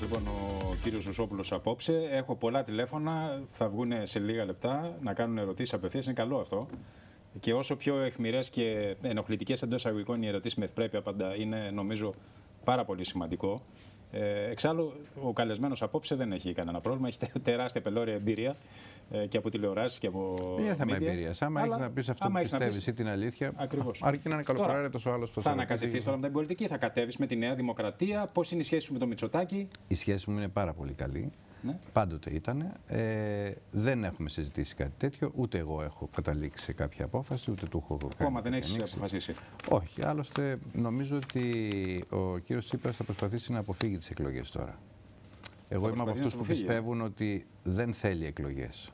μας λοιπόν ο κύριος Ζωσόπουλος απόψε. Έχω πολλά τηλέφωνα, θα βγουν σε λίγα λεπτά να κάνουν ερωτήσεις απευθείας. Είναι καλό αυτό. Και όσο πιο εχμηρέ και ενοχλητικές εντός αγωγικών οι ερωτήσεις με ευπρέπεια πάντα είναι νομίζω πάρα πολύ σημαντικό. Ε, εξάλλου, ο καλεσμένος απόψε δεν έχει κανένα πρόβλημα. Έχει τεράστια πελώρια εμπειρία ε, και από τηλεοράσει και από. Δεν είναι θέμα εμπειρία. Άμα έχεις να πεις αυτό που πιστεύεις ή την αλήθεια. Ακριβώς. Αρκεί να είναι καλοπροαίρετος ο άλλος που θα ανακατευθείς τώρα με την πολιτική, θα κατέβεις με τη Νέα Δημοκρατία. Πώς είναι η σχέση σου με το Μητσοτάκι. Η σχέση μου είναι πάρα πολύ καλή. Ναι. Πάντοτε ήταν. Ε, δεν έχουμε συζητήσει κάτι τέτοιο. Ούτε εγώ έχω καταλήξει σε κάποια απόφαση, ούτε του έχω κάνει. Ακόμα δεν έχεις αποφασίσει. Όχι. Άλλωστε, νομίζω ότι ο κύριος Τσίπρας θα προσπαθήσει να αποφύγει τις εκλογές τώρα. Εγώ είμαι από αυτούς που πιστεύουν ότι δεν θέλει εκλογές.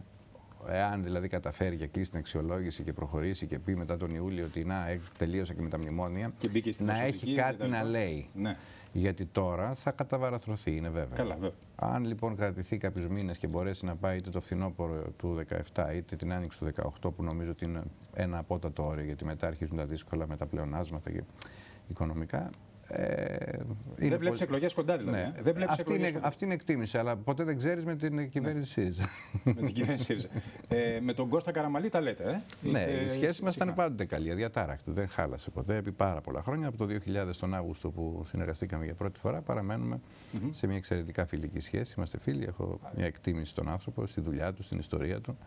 Εάν δηλαδή καταφέρει και κλείσει την αξιολόγηση και προχωρήσει και πει μετά τον Ιούλιο ότι να, τελείωσε και με τα μνημόνια, να έχει κάτι να λέει. Ναι. Γιατί τώρα θα καταβαραθρωθεί, είναι βέβαια. Καλά, βέβαια. Αν λοιπόν κρατηθεί κάποιους μήνες και μπορέσει να πάει είτε το φθινόπωρο του 17 είτε την άνοιξη του 18, που νομίζω ότι είναι ένα απότατο όριο, γιατί μετά αρχίζουν τα δύσκολα με τα πλεονάσματα και οικονομικά, ε, δεν βλέπεις πολύ... εκλογές κοντά, δηλαδή. Ναι. Ε; Δεν βλέπεις αυτή, είναι, κοντά. αυτή είναι εκτίμηση, αλλά ποτέ δεν ξέρεις με την κυβέρνηση ναι. ΣΥΡΙΖΑ. με την κυβέρνηση ΣΥΡΙΖΑ. ε, με τον Κώστα Καραμαλή τα λέτε, ε; Ναι, η σχέση μας ήταν πάντοτε καλή, αδιατάρακτη. Δεν χάλασε ποτέ επί πάρα πολλά χρόνια. Από το 2000 τον Αύγουστο που συνεργαστήκαμε για πρώτη φορά, παραμένουμε mm -hmm. σε μια εξαιρετικά φιλική σχέση. Είμαστε φίλοι. Έχω μια εκτίμηση στον άνθρωπο, στη δουλειά του, στην ιστορία του.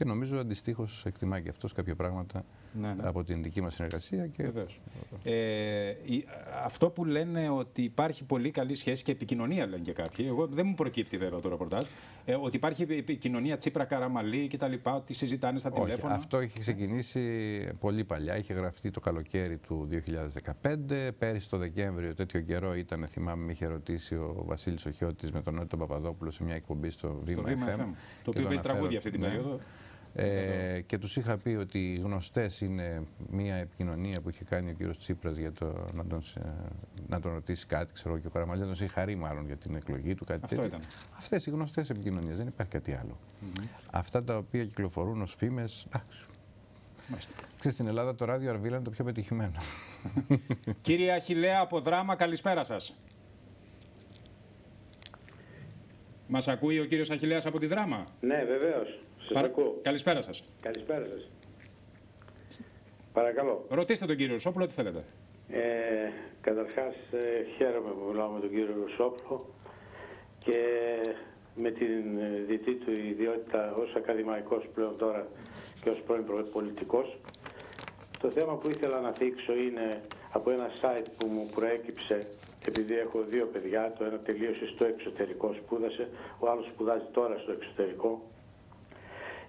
Και νομίζω αντιστοίχως εκτιμά και αυτός κάποια πράγματα ναι, ναι. από την δική μας συνεργασία. Και... Ε, αυτό που λένε ότι υπάρχει πολύ καλή σχέση και επικοινωνία, λένε και κάποιοι. Εγώ δεν μου προκύπτει βέβαια το ρεπορτάζ. Ε, ότι υπάρχει επικοινωνία Τσίπρα Καραμαλή και τα λοιπά, ότι συζητάνε στα Όχι, τηλέφωνα. Αυτό έχει ξεκινήσει πολύ παλιά. Είχε γραφτεί το καλοκαίρι του 2015. Πέρυσι το Δεκέμβριο, τέτοιο καιρό ήταν, θυμάμαι, με είχε ρωτήσει ο Βασίλης Οχιώτης με τον Νότο Παπαδόπουλο σε μια εκπομπή στο Βήμα FM. Το οποίο παίζει τραγούδια αυτή την ναι. περίοδο. Ε, και τους είχα πει ότι οι γνωστές είναι μια επικοινωνία που είχε κάνει ο κύριος Τσίπρας για το, να, τον, να τον ρωτήσει κάτι, ξέρω και ο Καραμαλιάς τον είχε χαρεί μάλλον για την εκλογή του, κάτι τέτοιο. Αυτές οι γνωστές επικοινωνίες, δεν υπάρχει κάτι άλλο. Αυτά τα οποία κυκλοφορούν ως φήμες, εντάξει. Ξέρεις, στην Ελλάδα το ράδιο Αρβίλα είναι το πιο πετυχημένο. Κύριε Αχιλέα από Δράμα, καλησπέρα σας. Μας ακούει ο κύριος Αχιλέας από τη Δράμα; Ναι, βεβαίως. Παρα... Καλησπέρα σας. Καλησπέρα σας. Παρακαλώ. Ρωτήστε τον κύριο Ρουσόπουλο τι θέλετε. Ε, καταρχάς ε, χαίρομαι που μιλάω με τον κύριο Ρουσόπουλο και με την ε, δυτή του ιδιότητα ως ακαδημαϊκός πλέον τώρα και ως πρώην πολιτικός. Το θέμα που ήθελα να δείξω είναι από ένα site που μου προέκυψε επειδή έχω δύο παιδιά, το ένα τελείωσε στο εξωτερικό, σπούδασε, ο άλλος σπουδάζει τώρα στο εξωτερικό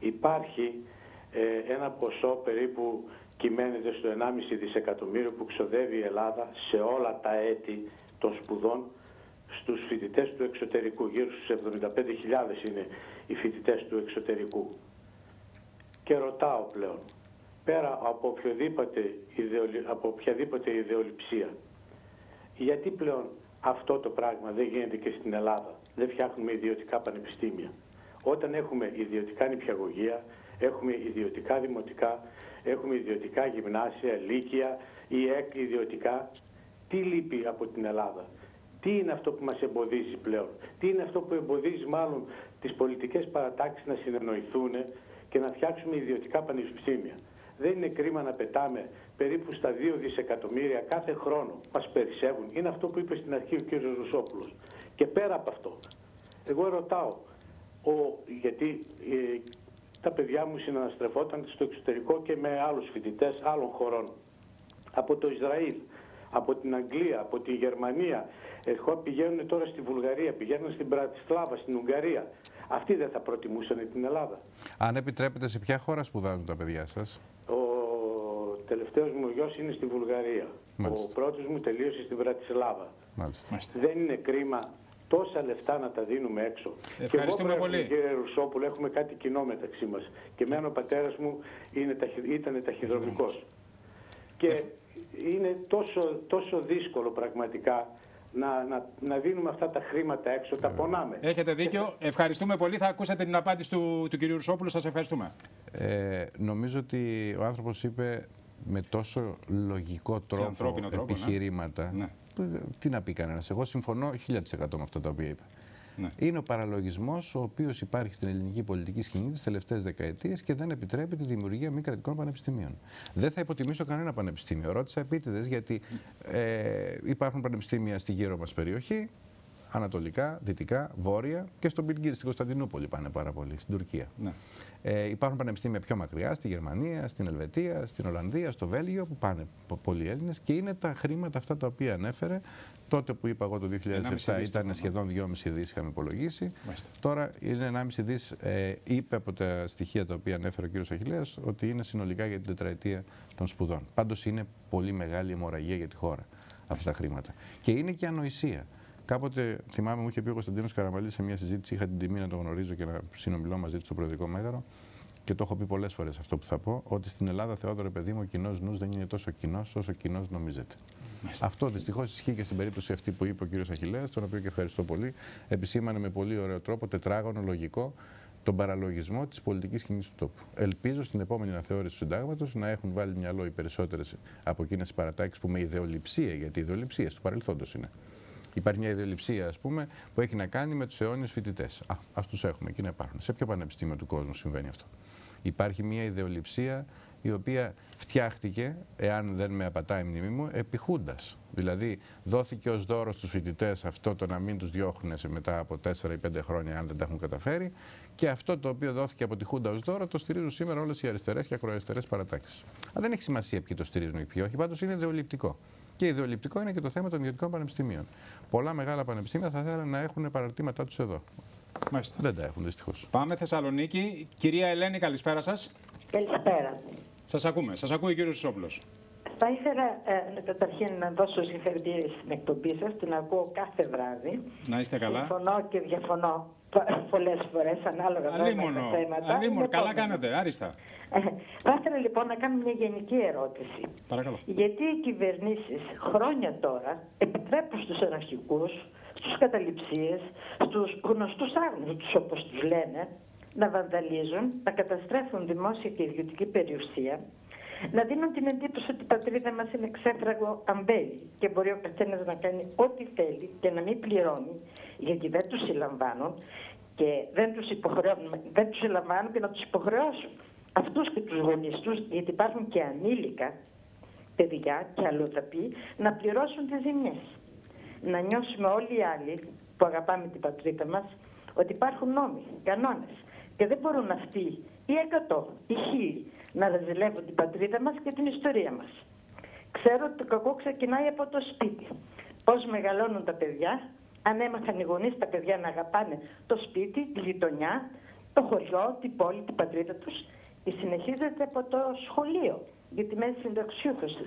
υπάρχει ε, ένα ποσό περίπου κυμαίνεται στο 1,5 δισεκατομμύριο που ξοδεύει η Ελλάδα σε όλα τα έτη των σπουδών στους φοιτητές του εξωτερικού. Γύρω στους 75.000 είναι οι φοιτητές του εξωτερικού. Και ρωτάω πλέον, πέρα από οποιοδήποτε, από οποιαδήποτε ιδεολειψία, γιατί πλέον αυτό το πράγμα δεν γίνεται και στην Ελλάδα. Δεν φτιάχνουμε ιδιωτικά πανεπιστήμια; Όταν έχουμε ιδιωτικά νηπιαγωγεία, έχουμε ιδιωτικά δημοτικά, έχουμε ιδιωτικά γυμνάσια, λύκεια ή εκ ιδιωτικά, τι λείπει από την Ελλάδα; Τι είναι αυτό που μας εμποδίζει πλέον; Τι είναι αυτό που εμποδίζει μάλλον τις πολιτικές παρατάξεις να συνεννοηθούν και να φτιάξουμε ιδιωτικά πανεπιστήμια; Δεν είναι κρίμα να πετάμε περίπου στα 2 δισεκατομμύρια κάθε χρόνο. Μας περισσεύουν. Είναι αυτό που είπε στην αρχή ο κ. Ρουσόπουλος. Και πέρα από αυτό, εγώ ρωτάω, ο, γιατί ε, τα παιδιά μου συναναστρεφόταν στο εξωτερικό και με άλλους φοιτητές άλλων χωρών. Από το Ισραήλ, από την Αγγλία, από τη Γερμανία. Εγώ πηγαίνουν τώρα στη Βουλγαρία, πηγαίνουν στην Πρατισλάβα, στην Ουγγαρία. Αυτοί δεν θα προτιμούσαν την Ελλάδα. Αν επιτρέπετε, σε ποια χώρα σπουδάζουν τα παιδιά σας; Ο τελευταίος μου γιος είναι στη Βουλγαρία. Ο πρώτος μου τελείωσε στην Πρατισλάβα. Δεν είναι κρίμα τόσα λεφτά να τα δίνουμε έξω. Ευχαριστούμε και εγώ πολύ. Κύριε Ρουσόπουλο, έχουμε κάτι κοινό μεταξύ μας. Και εμένα ο πατέρας μου είναι, ήταν ταχυδρομικός. Και είναι τόσο, τόσο δύσκολο πραγματικά να, να, να δίνουμε αυτά τα χρήματα έξω, τα πονάμε. Έχετε δίκιο. Ευχαριστούμε πολύ. Θα ακούσατε την απάντηση του, του κ. Ρουσόπουλου. Σας ευχαριστούμε. Ε, νομίζω ότι ο άνθρωπος είπε με τόσο λογικό τρόπο, τρόπο ναι. επιχειρήματα ναι. Τι να πει κανένας. Εγώ συμφωνώ 1000% με αυτό το οποίο είπε. Ναι. Είναι ο παραλογισμός ο οποίος υπάρχει στην ελληνική πολιτική σκηνή τις τελευταίες δεκαετίες και δεν επιτρέπει τη δημιουργία μη κρατικών πανεπιστημίων. Δεν θα υποτιμήσω κανένα πανεπιστήμιο. Ρώτησα επίτηδες γιατί ε, υπάρχουν πανεπιστήμια στη γύρω μας περιοχή, ανατολικά, δυτικά, βόρεια και στον Πιλγκύρ, στην Κωνσταντινούπολη πάνε πάρα πολύ, στην Τουρκία. Ναι. Ε, υπάρχουν πανεπιστήμια πιο μακριά, στη Γερμανία, στην Ελβετία, στην Ολλανδία, στο Βέλγιο, που πάνε πολλοί Έλληνες και είναι τα χρήματα αυτά τα οποία ανέφερε. Τότε που είπα εγώ το 2007 ήταν σχεδόν 2,5 δις, είχαμε υπολογίσει. Μάλιστα. Τώρα είναι 1,5 δις. Ε, είπε από τα στοιχεία τα οποία ανέφερε ο κ. Αχηλέα ότι είναι συνολικά για την τετραετία των σπουδών. Πάντως είναι πολύ μεγάλη αιμορραγία για τη χώρα αυτά τα χρήματα. Και είναι και ανοησία. Κάποτε θυμάμαι, μου είχε πει ο Κωνσταντίνος Καραμαλής σε μια συζήτηση. Είχα την τιμή να το γνωρίζω και να συνομιλώ μαζί του στο Προεδρικό Μέγαρο. Και το έχω πει πολλές φορές αυτό που θα πω, ότι στην Ελλάδα, Θεόδωρο παιδί μου, ο κοινός νους δεν είναι τόσο κοινός όσο κοινός νομίζεται. Μάλιστα. Αυτό δυστυχώς ισχύει και στην περίπτωση αυτή που είπε ο κ. Αχηλέα, τον οποίο και ευχαριστώ πολύ. Επισήμανε με πολύ ωραίο τρόπο, τετράγωνο, λογικό, τον παραλογισμό της πολιτικής κοινή του τόπου. Ελπίζω στην επόμενη αναθεώρηση του συντάγματος να έχουν βάλει μυαλό οι περισσότερες από εκείνες τις παρατάξεις που με ιδεολειψία, γιατί οι ιδεολειψίες του παρελθόντος είναι, Υπάρχει μια ιδεολειψία, ας πούμε, που έχει να κάνει με τους αιώνιους φοιτητές. Α ας τους έχουμε και να υπάρχουν. Σε ποιο πανεπιστήμιο του κόσμου συμβαίνει αυτό; Υπάρχει μια ιδεολειψία η οποία φτιάχτηκε, εάν δεν με απατάει η μνήμη μου, επιχούντας. Δηλαδή, δόθηκε ως δώρος στους φοιτητές αυτό το να μην τους διώχνουν μετά από 4 ή 5 χρόνια, αν δεν τα έχουν καταφέρει. Και αυτό το οποίο δόθηκε από τη Χούντα ως δώρο το στηρίζουν σήμερα όλες οι αριστερές και ακροαριστερές παρατάξεις. Δεν έχει σημασία ποιοι το στηρίζουν ή ποιοι όχι, πάντως είναι ιδεολειπτικό. Και ιδεολειπτικό είναι και το θέμα των ιδιωτικών πανεπιστημίων. Πολλά μεγάλα πανεπιστήμια θα θέλουν να έχουν παραρτήματά τους εδώ. Μάλιστα. Δεν τα έχουν δυστυχώς. Πάμε Θεσσαλονίκη. Κυρία Ελένη, καλησπέρα σας. Καλησπέρα. Σας ακούμε. Σας ακούει ο κύριος Σόπλος. Θα ήθελα ε, καταρχήν να δώσω συγχαρητήρια στην εκπομπή σας. Την ακούω κάθε βράδυ. Να είστε καλά. Συμφωνώ και διαφωνώ πολλές φορές ανάλογα με τα θέματα. Αλίμονο, καλά κάνετε, άριστα. Ε, θα ήθελα λοιπόν να κάνω μια γενική ερώτηση. Παρακαλώ. Γιατί οι κυβερνήσεις χρόνια τώρα επιτρέπουν στους αναρχικού, στους καταληψίες, στους γνωστούς άγνωστου όπως τους λένε, να βανδαλίζουν, να καταστρέφουν δημόσια και ιδιωτική περιουσία, να δίνουν την εντύπωση ότι η πατρίδα μας είναι ξέφραγο αμπέλι και μπορεί ο καθένας να κάνει ό,τι θέλει και να μην πληρώνει, γιατί δεν τους συλλαμβάνουν και δεν τους υποχρεώνουν, δεν τους συλλαμβάνουν και να τους υποχρεώσουν αυτούς και τους γονείς τους, γιατί υπάρχουν και ανήλικα παιδιά και αλλοδαποί, να πληρώσουν τις ζημιές. Να νιώσουμε όλοι οι άλλοι που αγαπάμε την πατρίδα μας ότι υπάρχουν νόμοι, κανόνες και δεν μπορούν αυτοί οι εκατό, οι χίλιοι να ζηλεύουν την πατρίδα μας και την ιστορία μας. Ξέρω ότι το κακό ξεκινάει από το σπίτι. Πώς μεγαλώνουν τα παιδιά, αν έμαθαν οι γονείς τα παιδιά να αγαπάνε το σπίτι, τη γειτονιά, το χωριό, την πόλη, την πατρίδα τους και συνεχίζεται από το σχολείο, γιατί μέση συνταξιούχος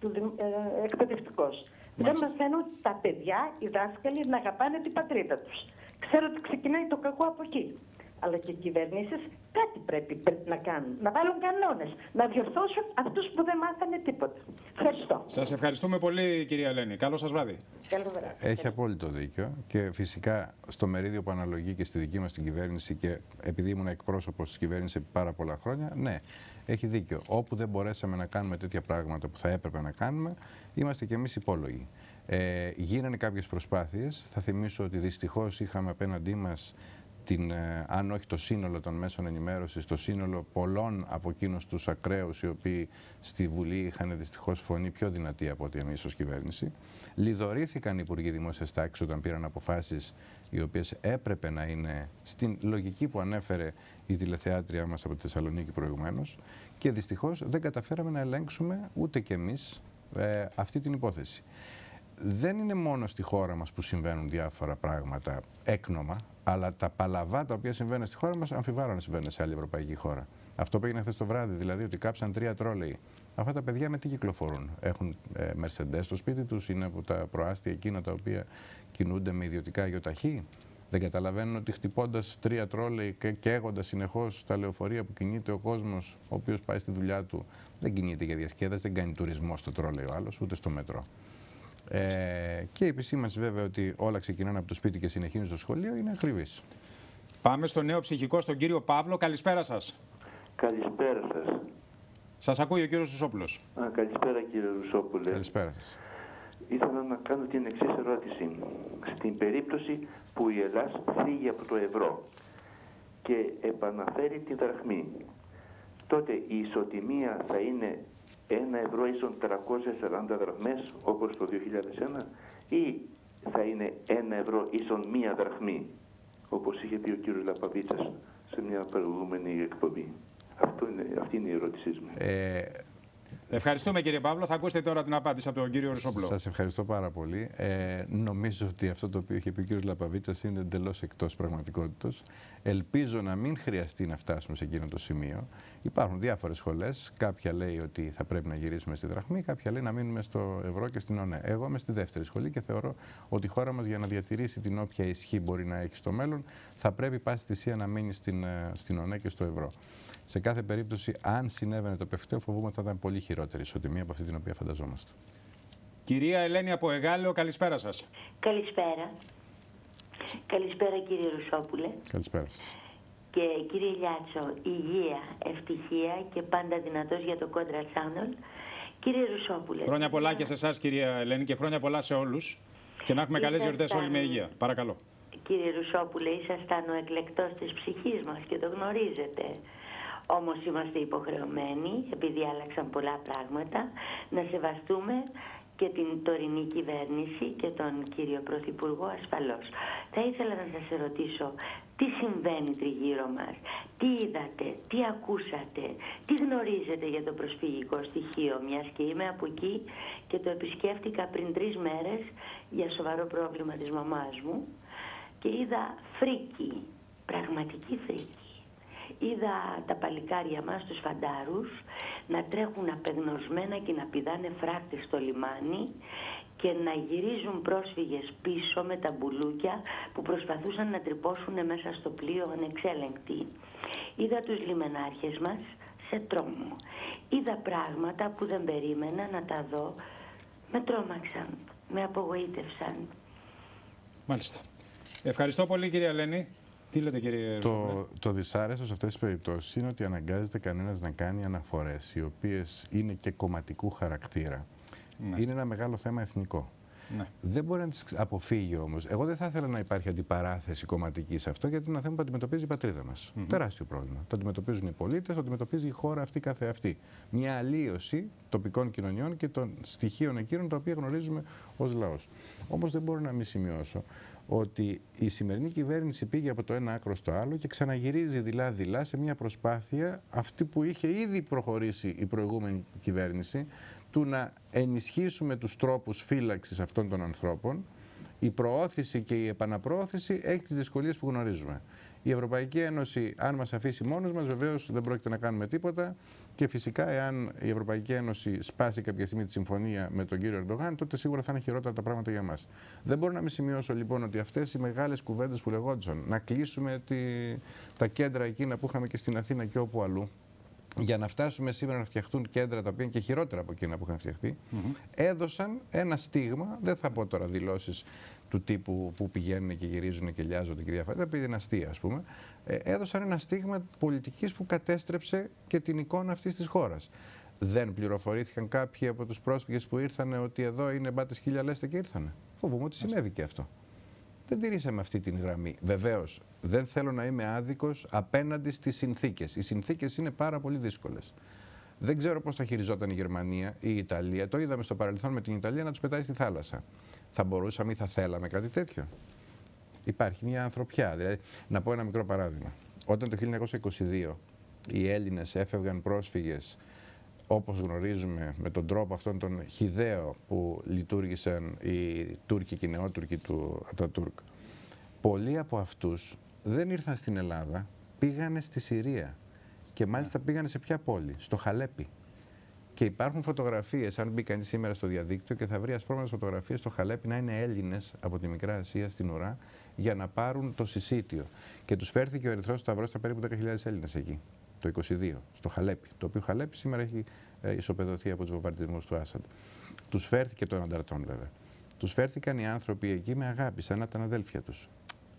του ε, εκπαιδευτικός. Δεν μαθαίνουν τα παιδιά, οι δάσκαλοι, να αγαπάνε την πατρίδα τους. Ξέρω ότι ξεκινάει το κακό από εκεί αλλά και οι κυβερνήσεις κάτι πρέπει να κάνουν. Να βάλουν κανόνες, να διορθώσουν αυτούς που δεν μάθανε τίποτα. Ευχαριστώ. Σας ευχαριστούμε πολύ, κυρία Ελένη. Καλό σας βράδυ. Καλό βράδυ. Έχει απόλυτο δίκιο και φυσικά στο μερίδιο που αναλογεί και στη δική μας την κυβέρνηση και επειδή ήμουν εκπρόσωπος της κυβέρνησης επί πάρα πολλά χρόνια, ναι, έχει δίκιο. Όπου δεν μπορέσαμε να κάνουμε τέτοια πράγματα που θα έπρεπε να κάνουμε, είμαστε κι εμείς υπόλογοι. Ε, γίνανε κάποιες προσπάθειες. Θα θυμίσω ότι δυστυχώς είχαμε απέναντί μας την, ε, αν όχι το σύνολο των μέσων ενημέρωσης, το σύνολο πολλών από εκείνους τους ακραίους οι οποίοι στη Βουλή είχαν δυστυχώς φωνή πιο δυνατή από ότι εμείς ως κυβέρνηση. Λιδωρήθηκαν οι Υπουργοί Δημόσιας Τάξης όταν πήραν αποφάσεις οι οποίες έπρεπε να είναι στην λογική που ανέφερε η τηλεθεάτρια μας από τη Θεσσαλονίκη προηγουμένως. Και δυστυχώς δεν καταφέραμε να ελέγξουμε ούτε κι εμείς ε, αυτή την υπόθεση δεν είναι μόνο στη χώρα μας που συμβαίνουν διάφορα πράγματα έκνομα, αλλά τα παλαβά τα οποία συμβαίνουν στη χώρα μας αμφιβάλλω να συμβαίνουν σε άλλη ευρωπαϊκή χώρα. Αυτό που έγινε χθες το βράδυ, δηλαδή ότι κάψαν τρία τρόλεϊ. Αυτά τα παιδιά με τι κυκλοφορούν; Έχουν ε, Mercedes στο σπίτι τους, είναι από τα προάστια εκείνα τα οποία κινούνται με ιδιωτικά γιοταχή. Δεν καταλαβαίνουν ότι χτυπώντας τρία τρόλεϊ και καίγοντας συνεχώς τα λεωφορεία που κινείται ο κόσμος, ο οποίος πάει στη δουλειά του, δεν κινείται για διασκέδαση, δεν κάνει τουρισμό στο τρόλεϊ ο άλλος, ούτε στο μέτρο. Ε, και η επισήμανση βέβαια ότι όλα ξεκινάνε από το σπίτι και συνεχίζουν στο σχολείο είναι ακριβής. Πάμε στο νέο ψυχικό, στον κύριο Παύλο. Καλησπέρα σας. Καλησπέρα σας. Σας ακούει ο κύριος Ρουσόπουλος. Καλησπέρα κύριε Ρουσόπουλε. Καλησπέρα σας. ήθελα να κάνω την εξής ερώτηση. Στην περίπτωση που η Ελλάδα φύγει από το ευρώ και επαναφέρει τη δραχμή, τότε η ισοτιμία θα είναι 1 ευρώ ίσον 340 δραχμές όπως το 2001 ή θα είναι 1 ευρώ ίσον μία δραχμή όπως είχε πει ο κύριος Λαπαβίτσας σε μια προηγούμενη εκπομπή. Αυτό είναι, αυτή είναι η ερώτησή μου. Ε, Ευχαριστούμε κύριε Παύλο. Θα ακούσετε τώρα την απάντηση από τον κύριο Ρουσόμπλο. Σας ευχαριστώ πάρα πολύ. Ε, νομίζω ότι αυτό το οποίο είχε πει ο κύριος Λαπαβίτσα είναι εντελώς εκτός πραγματικότητα. Ελπίζω να μην χρειαστεί να φτάσουμε σε εκείνο το σημείο. Υπάρχουν διάφορες σχολές. Κάποια λέει ότι θα πρέπει να γυρίσουμε στη δραχμή, κάποια λέει να μείνουμε στο ευρώ και στην ΟΝΕ. Εγώ είμαι στη δεύτερη σχολή και θεωρώ ότι η χώρα μας για να διατηρήσει την όποια ισχύ μπορεί να έχει στο μέλλον θα πρέπει πάση θυσία να μείνει στην, ε, στην ΟΝΕ και στο ευρώ. Σε κάθε περίπτωση, αν συνέβαινε το πεφταίο, φοβούμαι ότι θα ήταν πολύ χειρότερη ισοτιμία από αυτή την οποία φανταζόμαστε. Κυρία Ελένη από Εγάλεο, καλησπέρα σας. Καλησπέρα. Καλησπέρα κύριε Ρουσόπουλε. Καλησπέρα σας. Και κύριε Λιάτσο, υγεία, ευτυχία και πάντα δυνατός για το Contra Channel. Κύριε Ρουσόπουλε. Χρόνια πολλά και σε εσάς κυρία Ελένη και χρόνια πολλά σε όλους. Και να έχουμε καλές γιορτές όλοι με υγεία. Παρακαλώ. Κύριε Ρουσόπουλε, ήσασταν ο εκλεκτός της ψυχής μας και το γνωρίζετε. Όμως είμαστε υποχρεωμένοι, επειδή άλλαξαν πολλά πράγματα, να σεβαστούμε και την τωρινή κυβέρνηση και τον κύριο Πρωθυπουργό ασφαλώς. Θα ήθελα να σας ρωτήσω τι συμβαίνει τριγύρω μας, τι είδατε, τι ακούσατε, τι γνωρίζετε για το προσφυγικό στοιχείο, μιας και είμαι από εκεί και το επισκέφτηκα πριν τρεις μέρες για σοβαρό πρόβλημα της μαμάς μου και είδα φρίκι, πραγματική φρίκη είδα τα παλικάρια μας, τους φαντάρους, να τρέχουν απεγνωσμένα και να πηδάνε φράχτες στο λιμάνι και να γυρίζουν πρόσφυγες πίσω με τα μπουλούκια που προσπαθούσαν να τρυπώσουν μέσα στο πλοίο ανεξέλεγκτοι. Είδα τους λιμενάρχες μας σε τρόμο. Είδα πράγματα που δεν περίμενα να τα δω. Με τρόμαξαν, με απογοήτευσαν. Μάλιστα. Ευχαριστώ πολύ κυρία Ελένη. Τι λέτε κύριε Το, το δυσάρεστο σε αυτές τις περιπτώσεις είναι ότι αναγκάζεται κανένας να κάνει αναφορές οι οποίες είναι και κομματικού χαρακτήρα. Ναι. Είναι ένα μεγάλο θέμα εθνικό. Ναι. Δεν μπορεί να τις αποφύγει όμως. Εγώ δεν θα ήθελα να υπάρχει αντιπαράθεση κομματική σε αυτό, γιατί είναι ένα θέμα που αντιμετωπίζει η πατρίδα μας. Τεράστιο πρόβλημα. Το αντιμετωπίζουν οι πολίτες, το αντιμετωπίζει η χώρα αυτή καθεαυτή. Μια αλλίωση τοπικών κοινωνιών και των στοιχείων εκείνων τα οποία γνωρίζουμε ως λαός. Όμως δεν μπορώ να μην σημειώσω ότι η σημερινή κυβέρνηση πήγε από το ένα άκρο στο άλλο και ξαναγυρίζει δειλά-δειλά σε μια προσπάθεια αυτή που είχε ήδη προχωρήσει η προηγούμενη κυβέρνηση του να ενισχύσουμε τους τρόπους φύλαξης αυτών των ανθρώπων. Η προώθηση και η επαναπροώθηση έχει τις δυσκολίες που γνωρίζουμε. Η Ευρωπαϊκή Ένωση, αν μας αφήσει μόνος μας, βεβαίως δεν πρόκειται να κάνουμε τίποτα. Και φυσικά, εάν η Ευρωπαϊκή Ένωση σπάσει κάποια στιγμή τη συμφωνία με τον κύριο Ερντογάν, τότε σίγουρα θα είναι χειρότερα τα πράγματα για μας. Δεν μπορώ να μην σημειώσω λοιπόν ότι αυτές οι μεγάλες κουβέντες που λεγόντουσαν, να κλείσουμε τη, τα κέντρα εκείνα που είχαμε και στην Αθήνα και όπου αλλού, για να φτάσουμε σήμερα να φτιαχτούν κέντρα τα οποία είναι και χειρότερα από εκείνα που είχαν φτιαχτεί, έδωσαν ένα στίγμα, δεν θα πω τώρα δηλώσεις του τύπου που πηγαίνουν και γυρίζουν και λιάζονται και διάφορα, επειδή είναι αστεία ας πούμε, ε, έδωσαν ένα στίγμα πολιτικής που κατέστρεψε και την εικόνα αυτής της χώρας. Δεν πληροφορήθηκαν κάποιοι από τους πρόσφυγες που ήρθαν ότι εδώ είναι μπάτες χίλια λέστε και ήρθανε. Φοβούμαι ότι συνέβη και αυτό. Δεν τηρήσαμε αυτή την γραμμή. Βεβαίως, δεν θέλω να είμαι άδικος απέναντι στις συνθήκες. Οι συνθήκες είναι πάρα πολύ δύσκολες. Δεν ξέρω πώς θα χειριζόταν η Γερμανία ή η Ιταλία. Το είδαμε στο παρελθόν με την Ιταλία να τους πετάει στη θάλασσα. Θα μπορούσαμε ή θα θέλαμε κάτι τέτοιο; Υπάρχει μια ανθρωπιά. Δηλαδή, να πω ένα μικρό παράδειγμα. Όταν το 1922 οι Έλληνες έφευγαν πρόσφυγες όπως γνωρίζουμε με τον τρόπο αυτόν τον χιδαίο που λειτουργήσαν οι Τούρκοι και οι νεότουρκοι του Ατατούρκ, πολλοί από αυτούς δεν ήρθαν στην Ελλάδα, πήγανε στη Συρία και μάλιστα πήγανε σε ποια πόλη, στο Χαλέπι. Και υπάρχουν φωτογραφίες, αν μπει κανείς σήμερα στο διαδίκτυο και θα βρει ασπρόμενε φωτογραφίες στο Χαλέπι να είναι Έλληνες από τη Μικρά Ασία στην ουρά για να πάρουν το συσίτιο. Και τους φέρθηκε ο Ερυθρός Σταυρός στα περίπου 10.000 Έλληνες εκεί, το 22, στο Χαλέπι. Το οποίο Χαλέπι σήμερα έχει ε, ισοπεδωθεί από τους βομβαρδισμούς του Άσαντ. Τους φέρθηκε των ανταρτών βέβαια. Τους φέρθηκαν οι άνθρωποι εκεί με αγάπη, σαν να ήταν αδέλφια τους.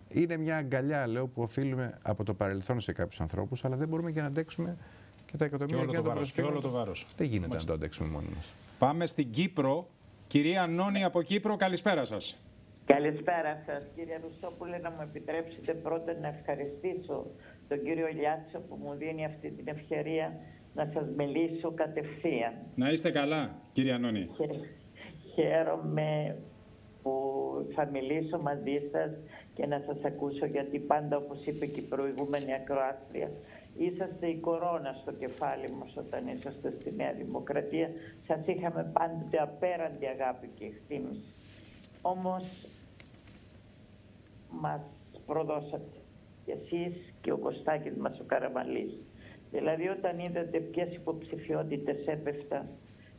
Είναι μια αγκαλιά, λέω, που οφείλουμε από το παρελθόν σε κάποιους ανθρώπους, αλλά δεν μπορούμε και να αντέξουμε και τα εκατομμύρια και όλο το βάρος, και όλο το βάρος. Δεν γίνεται Μάλιστα. να το αντέξουμε μόνοι μας. Πάμε στην Κύπρο. Κυρία Νόνη από Κύπρο, καλησπέρα σας. Καλησπέρα σας κύριε Ρουσόπουλε να μου επιτρέψετε πρώτα να ευχαριστήσω τον κύριο Λιάτσο που μου δίνει αυτή την ευκαιρία να σας μιλήσω κατευθείαν. Να είστε καλά κύριε Ανώνη. Χαίρομαι που θα μιλήσω μαζί σας και να σας ακούσω γιατί πάντα όπως είπε και η προηγούμενη ακροάστρια είσαστε η κορώνα στο κεφάλι μας όταν είσαστε στη Νέα Δημοκρατία. Σας είχαμε πάντοτε απέραντη αγάπη και εκτίμηση. Όμως μας προδώσατε και εσείς και ο Κωστάκης μας ο Καραμαλής. Δηλαδή όταν είδατε ποιες υποψηφιότητες έπεφταν,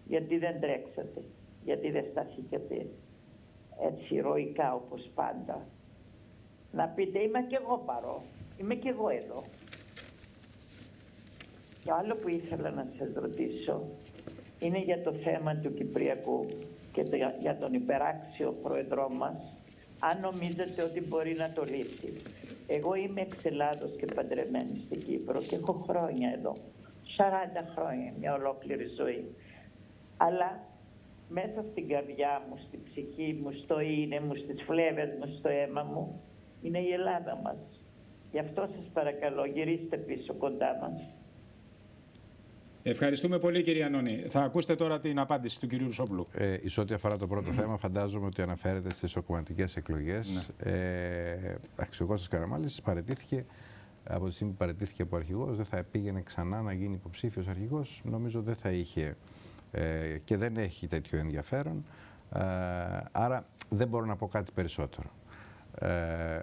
γιατί δεν τρέξατε, γιατί δεν σταθήκατε έτσι ηρωικά όπως πάντα. Να πείτε είμαι και εγώ παρό, είμαι και εγώ εδώ. Το άλλο που ήθελα να σας ρωτήσω είναι για το θέμα του Κυπριακού και για τον υπεράξιο πρόεδρό μας, αν νομίζετε ότι μπορεί να το λύσει. Εγώ είμαι εξ Ελλάδος και παντρεμένη στην Κύπρο και έχω χρόνια εδώ. 40 χρόνια, μια ολόκληρη ζωή. Αλλά μέσα στην καρδιά μου, στην ψυχή μου, στο είναι μου, στις φλέβες μου, στο αίμα μου, είναι η Ελλάδα μας. Γι' αυτό σας παρακαλώ, γυρίστε πίσω κοντά μας. Ευχαριστούμε πολύ κύριε Ανώνη. Θα ακούσετε τώρα την απάντηση του κυρίου Ρουσόπουλου. Ε, εις ό,τι αφορά το πρώτο θέμα, φαντάζομαι ότι αναφέρεται στις ισοκομματικές εκλογές. Ναι. Ε, ο Κώστας Καραμάλης παρετήθηκε από τη στιγμή που παρετήθηκε από αρχηγός, δεν θα πήγαινε ξανά να γίνει υποψήφιος αρχηγός. Νομίζω δεν θα είχε ε, και δεν έχει τέτοιο ενδιαφέρον. Ε, άρα δεν μπορώ να πω κάτι περισσότερο. Ε,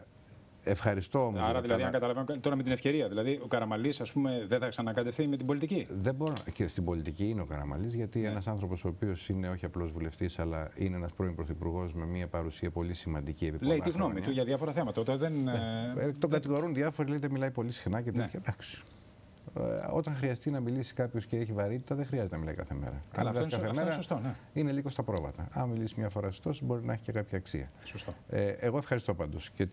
Ευχαριστώ όμω. Άρα, δηλαδή, αν καταλαβαίνω τώρα με την ευκαιρία, δηλαδή ο Καραμαλής, ας πούμε, δεν θα ξανακατευθεί με την πολιτική; Δεν μπορώ. Και στην πολιτική είναι ο Καραμαλής, γιατί ναι. ένας άνθρωπος ο οποίος είναι όχι απλώ βουλευτής, αλλά είναι ένας πρώην πρωθυπουργός με μια παρουσία πολύ σημαντική επί Λέει τη γνώμη του για διάφορα θέματα. Όταν δεν... Ναι. Ε... Τον κατηγορούν διάφοροι, λέει, μιλάει πολύ συχνά και τέτοια. Ναι. Εντάξει. Ε, όταν χρειαστεί να μιλήσει κάποιος και έχει βαρύτητα, δεν χρειάζεται να μιλάει κάθε μέρα. Καλά, αυτό, κάθε αυτό μέρα, είναι σωστό. Ναι. Είναι λίγο στα πρόβατα. Αν μιλήσεις μια φορά σωστός, μπορεί να έχει και κάποια αξία. Σωστό. Ε, εγώ ευχαριστώ πάντως και ε,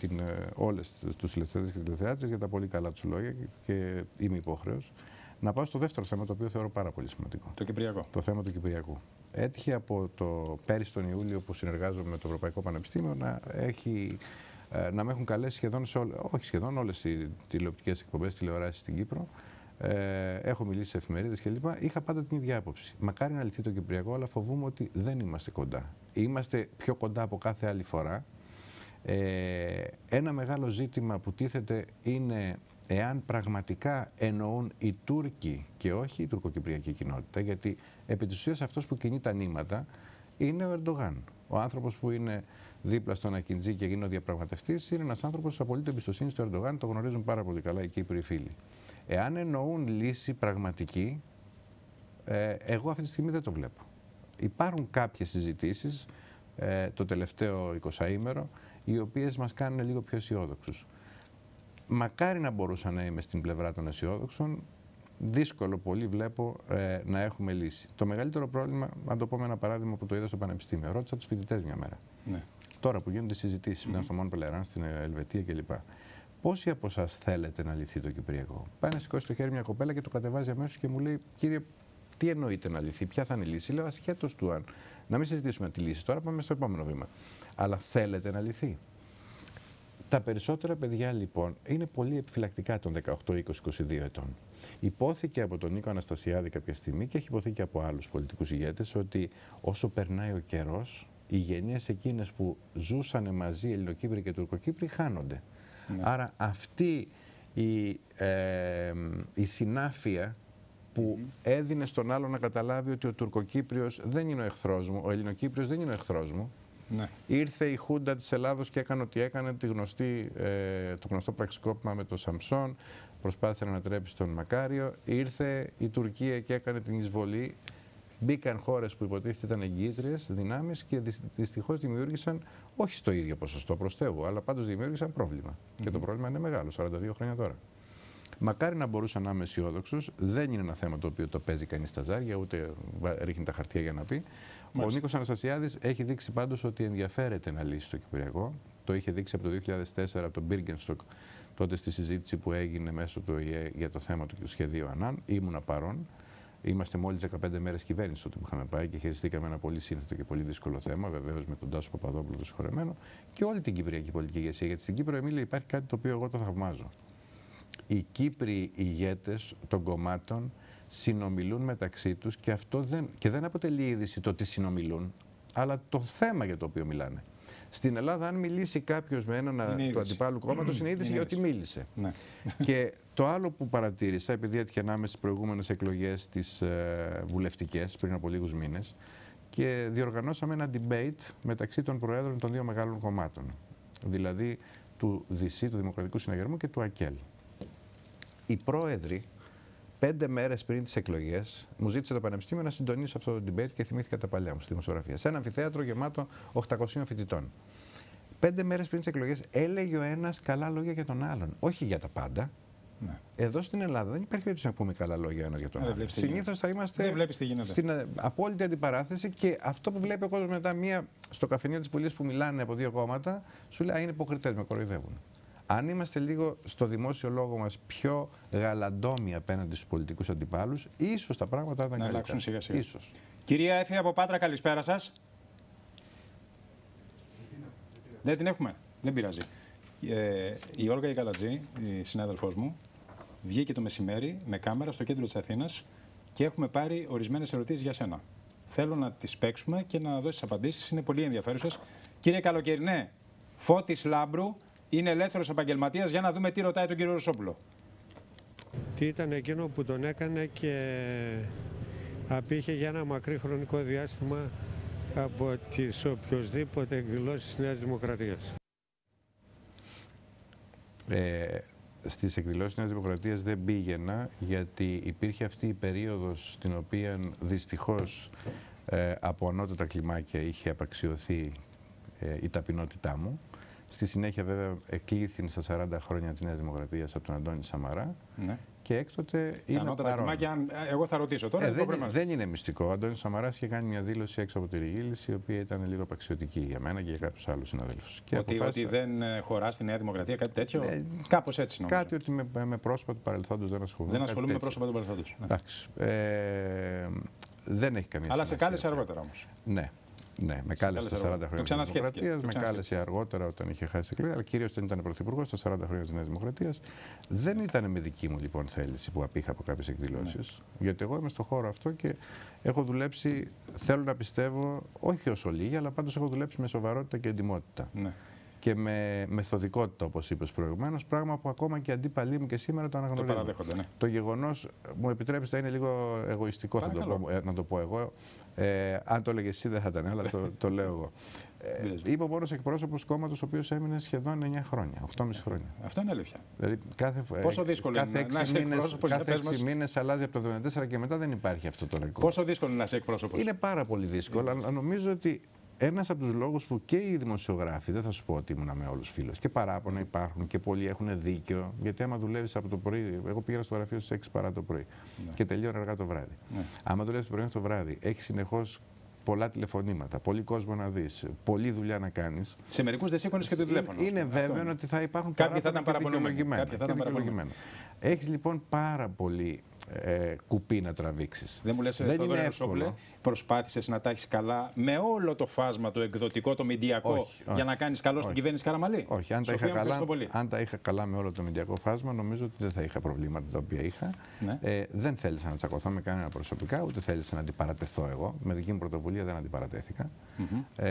όλες τους τηλεθεατές και τηλεθεάτρες για τα πολύ καλά τους λόγια και είμαι υπόχρεος. Να πάω στο δεύτερο θέμα, το οποίο θεωρώ πάρα πολύ σημαντικό. Το Κυπριακό. Το θέμα του Κυπριακού. Έτυχε από το πέρυσι τον Ιούλιο που συνεργάζομαι με το Ευρωπαϊκό Πανεπιστήμιο να έχει ε, να με έχουν καλέσει σχεδόν σε όλε, όχι σχεδόν όλες οι τηλεοπτικές εκπομπές, τηλεοράσεις στην Κύπρο, ε, έχω μιλήσει σε εφημερίδες κλπ. Είχα πάντα την ίδια άποψη. Μακάρι να λυθεί το Κυπριακό, αλλά φοβούμαι ότι δεν είμαστε κοντά. Είμαστε πιο κοντά από κάθε άλλη φορά. Ε, ένα μεγάλο ζήτημα που τίθεται είναι εάν πραγματικά εννοούν οι Τούρκοι και όχι η τουρκοκυπριακή κοινότητα, γιατί επί της ουσίας αυτός που κινεί τα νήματα είναι ο Ερντογάν. Ο άνθρωπος που είναι δίπλα στον Ακιντζή και γίνει ο διαπραγματευτής είναι ένας άνθρωπος που απολύτω εμπιστοσύνης στο Ερντογάν, το γνωρίζουν πάρα πολύ καλά οι Κύπροι φίλοι. Εάν εννοούν λύση πραγματική, ε, εγώ αυτή τη στιγμή δεν το βλέπω. Υπάρχουν κάποιες συζητήσεις ε, το τελευταίο 20ήμερο, οι οποίες μας κάνουν λίγο πιο αισιόδοξους. Μακάρι να μπορούσα να είμαι στην πλευρά των αισιόδοξων, δύσκολο πολύ βλέπω ε, να έχουμε λύση. Το μεγαλύτερο πρόβλημα, να το πω με ένα παράδειγμα που το είδα στο Πανεπιστήμιο, ρώτησα τους φοιτητές μια μέρα. Ναι. Τώρα που γίνονται συζητήσεις, mm -hmm. στο Μόν Πελεράν, στην Ελβετία κλπ. Πόσοι από εσά θέλετε να λυθεί το Κυπριακό; Πάει να σηκώσει το χέρι μια κοπέλα και το κατεβάζει αμέσως και μου λέει: Κύριε, τι εννοείται να λυθεί, ποια θα είναι η λύση; Λέω ασχέτως του αν. Να μην συζητήσουμε τη λύση τώρα, πάμε στο επόμενο βήμα. Αλλά θέλετε να λυθεί. Τα περισσότερα παιδιά λοιπόν είναι πολύ επιφυλακτικά των 18, 20, 22 ετών. Υπόθηκε από τον Νίκο Αναστασιάδη κάποια στιγμή και έχει υποθεί και από άλλους πολιτικούς ηγέτες ότι όσο περνάει ο καιρός, οι γενιές εκείνες που ζούσαν μαζί Ελληνοκύπροι και Τουρκοκύπροι χάνονται. Ναι. Άρα αυτή η, ε, η συνάφεια που έδινε στον άλλο να καταλάβει ότι ο Τουρκοκύπριος δεν είναι ο εχθρός μου, ο Ελληνοκύπριος δεν είναι ο εχθρός μου. Ναι. Ήρθε η Χούντα της Ελλάδος και έκανε ό,τι έκανε, τη γνωστή, ε, το γνωστό πραξικόπημα με τον Σαμψόν, προσπάθησε να ανατρέψει τον Μακάριο. Ήρθε η Τουρκία και έκανε την εισβολή μπήκαν χώρες που υποτίθεται ήταν εγγύητριε δυνάμεις και δυστυχώς δημιούργησαν όχι στο ίδιο ποσοστό προ Θεού, αλλά πάντως δημιούργησαν πρόβλημα. Και το πρόβλημα είναι μεγάλο, 42 χρόνια τώρα. Μακάρι να μπορούσα να είμαι αισιόδοξος. Δεν είναι ένα θέμα το οποίο το παίζει κανείς στα ζάρια, ούτε ρίχνει τα χαρτιά για να πει. Ο Νίκος Αναστασιάδης έχει δείξει πάντως ότι ενδιαφέρεται να λύσει το Κυπριακό. Το είχε δείξει από το 2004 από τον Μπίργκενστοκ, τότε στη συζήτηση που έγινε μέσω του ΟΗΕ για το θέμα του σχεδίου ΑΝΑΝ. Ήμουνα παρόν. Είμαστε μόλις 15 μέρες κυβέρνηση τότε που είχαμε πάει και χειριστήκαμε ένα πολύ σύνθετο και πολύ δύσκολο θέμα, βεβαίως με τον Τάσο Παπαδόπουλο το συγχωρεμένο και όλη την κυπριακή πολιτική ηγεσία. Γιατί στην Κύπρο, Εμίλια, υπάρχει κάτι το οποίο εγώ το θαυμάζω. Οι Κύπροι ηγέτες των κομμάτων συνομιλούν μεταξύ τους και αυτό δεν, και δεν αποτελεί είδηση το ότι συνομιλούν, αλλά το θέμα για το οποίο μιλάνε. Στην Ελλάδα, αν μιλήσει κάποιος με έναν του αντιπάλου κόμματος, είναι είδηση για ότι μίλησε. Ναι. Και το άλλο που παρατήρησα, επειδή έτυχε ανάμεσα στις προηγούμενες εκλογές τις ε, βουλευτικές πριν από λίγους μήνες, και διοργανώσαμε ένα debate μεταξύ των προέδρων των δύο μεγάλων κομμάτων. Δηλαδή του ΔΙΣΥ, του Δημοκρατικού Συναγερμού και του ΑΚΕΛ. Οι πρόεδροι, πέντε μέρες πριν τις εκλογές, μου ζήτησε το Πανεπιστήμιο να συντονίσω αυτό το debate και θυμήθηκα τα παλιά μου στη δημοσιογραφία. Σε ένα αμφιθέατρο γεμάτο 800 φοιτητών. Πέντε μέρες πριν τις εκλογές έλεγε ο ένας καλά λόγια για τον άλλον. Όχι για τα πάντα, ναι. Εδώ στην Ελλάδα δεν υπάρχει περίπτωση να πούμε καλά λόγια ένας για τον άλλο. Συνήθως θα είμαστε στην ε, απόλυτη αντιπαράθεση και αυτό που βλέπει ο κόσμος μετά μία στο καφενείο της Βουλή που μιλάνε από δύο κόμματα, σου λέει Α, είναι υποκριτές, με κοροϊδεύουν. Αν είμαστε λίγο στο δημόσιο λόγο μας πιο γαλαντόμοι απέναντι στους πολιτικούς αντιπάλους, ίσως τα πράγματα θα ήταν καλύτερα. αλλάξουν σιγά σιγά. Ίσως. Κυρία Έφη από Πάτρα, καλησπέρα σας. Δεν την έχουμε. Δεν πειράζει. Ε, η Όλγα Ικαλατζή, η συνάδελφός μου, βγήκε το μεσημέρι με κάμερα στο κέντρο της Αθήνας και έχουμε πάρει ορισμένες ερωτήσεις για σένα. Θέλω να τις παίξουμε και να δώσεις απαντήσεις. Είναι πολύ ενδιαφέρουσες. Κύριε Καλοκαιρινέ, Φώτης Λάμπρου είναι ελεύθερος επαγγελματίας. Για να δούμε τι ρωτάει τον κύριο Ρωσόπουλο. Τι ήταν εκείνο που τον έκανε και απήχε για ένα μακρύ χρονικό διάστημα από τις οποιοδήποτε εκδηλώσεις της Νέας Δημοκρατίας; Ε, στις εκδηλώσεις της Δημοκρατίας δεν πήγαινα γιατί υπήρχε αυτή η περίοδος στην οποία δυστυχώς ε, από ανώτατα κλιμάκια είχε απαξιωθεί ε, η ταπεινότητά μου. Στη συνέχεια βέβαια εκλήθη στα 40 χρόνια της Νέας Δημοκρατίας από τον Αντώνη Σαμαρά. Ναι και έκτοτε είναι παρόν. εγώ θα ρωτήσω τώρα. Ε, δεν, δεν είναι μυστικό. Ο Αντώνης Σαμαράς είχε κάνει μια δήλωση έξω από τη Ριγίληση, η οποία ήταν λίγο απαξιωτική για μένα και για κάποιους άλλους συναδέλφους. Ότι, αποφάσισα... ότι δεν ε, χωρά στη Νέα Δημοκρατία, κάτι τέτοιο; Ε, Κάπως έτσι νομίζω. Κάτι ότι με, με πρόσωπα του παρελθόντος δεν ασχολούμαι. Δεν ασχολούμαι με πρόσωπα του παρελθόντος. Ναι. Εντάξει. Ε, δεν έχει καμία Αλλά σε κάλεσε αργότερα όμως. Ναι. Ναι, με κάλεσε στα 40 χρόνια τη Δημοκρατίας. Με κάλεσε αργότερα όταν είχε χάσει την εκλογή, αλλά κυρίως όταν ήταν πρωθυπουργός στα 40 χρόνια της Νέας Δημοκρατίας. Δεν ήταν με δική μου λοιπόν θέληση που απήχα από κάποιες εκδηλώσεις. Ναι. Γιατί εγώ είμαι στο χώρο αυτό και έχω δουλέψει, θέλω να πιστεύω, όχι όσο λίγη, αλλά πάντως έχω δουλέψει με σοβαρότητα και εντυμότητα. Ναι και με μεθοδικότητα, όπως είπες προηγουμένως. Πράγμα που ακόμα και αντίπαλοι μου και σήμερα το αναγνωρίζουν. Το, ναι. το γεγονός, μου επιτρέψετε, είναι λίγο εγωιστικό θα το πω, ε, να το πω εγώ. Ε, αν το έλεγε εσύ δεν θα ήταν, αλλά το, το λέω εγώ. Ε, είπε ο μόνο εκπρόσωπος κόμματος, ο οποίος έμεινε σχεδόν 9 χρόνια, 8,5 χρόνια. Αυτό είναι αλήθεια. Δηλαδή, κάθε, Πόσο δύσκολο κάθε είναι να είσαι εκπρόσωπος. Κάθε 6 μήνες αλλάζει από το 2014 και μετά δεν υπάρχει αυτό το ρεκόρ. Πόσο δύσκολο είναι να είσαι εκπρόσωπος. Είναι πάρα πολύ δύσκολο, αλλά νομίζω ότι ένας από τους λόγους που και οι δημοσιογράφοι, δεν θα σου πω ότι ήμουν με όλους φίλους, και παράπονα υπάρχουν και πολλοί έχουν δίκιο. Γιατί άμα δουλεύεις από το πρωί, εγώ πήγα στο γραφείο στις 6 παρά το πρωί ναι. και τελείωνα αργά το βράδυ. Ναι. Άμα δουλεύεις το πρωί το βράδυ, έχεις συνεχώς πολλά τηλεφωνήματα, πολύ κόσμο να δεις, πολλή δουλειά να κάνεις. Σε μερικούς δεν σήκωνες και το τηλέφωνο. Είναι βέβαιο ότι θα υπάρχουν Κάποιοι θα ήταν παραπονημένοι. Έχεις λοιπόν πάρα πολύ ε, κουπί να τραβήξεις. Δεν μου λες, δεν είναι εύκολο. Προσπάθησες να τα έχεις καλά με όλο το φάσμα, το εκδοτικό, το μηντιακό, για να κάνεις καλό στην κυβέρνηση Καραμαλή; Όχι, αν τα, είχα καλά, αν τα είχα καλά με όλο το μηντιακό φάσμα, νομίζω ότι δεν θα είχα προβλήματα τα οποία είχα. Ναι. Ε, δεν θέλησα να τσακωθώ με κανένα προσωπικά, ούτε θέλησα να αντιπαρατεθώ εγώ. Με δική μου πρωτοβουλία δεν αντιπαρατέθηκα. Mm -hmm. ε,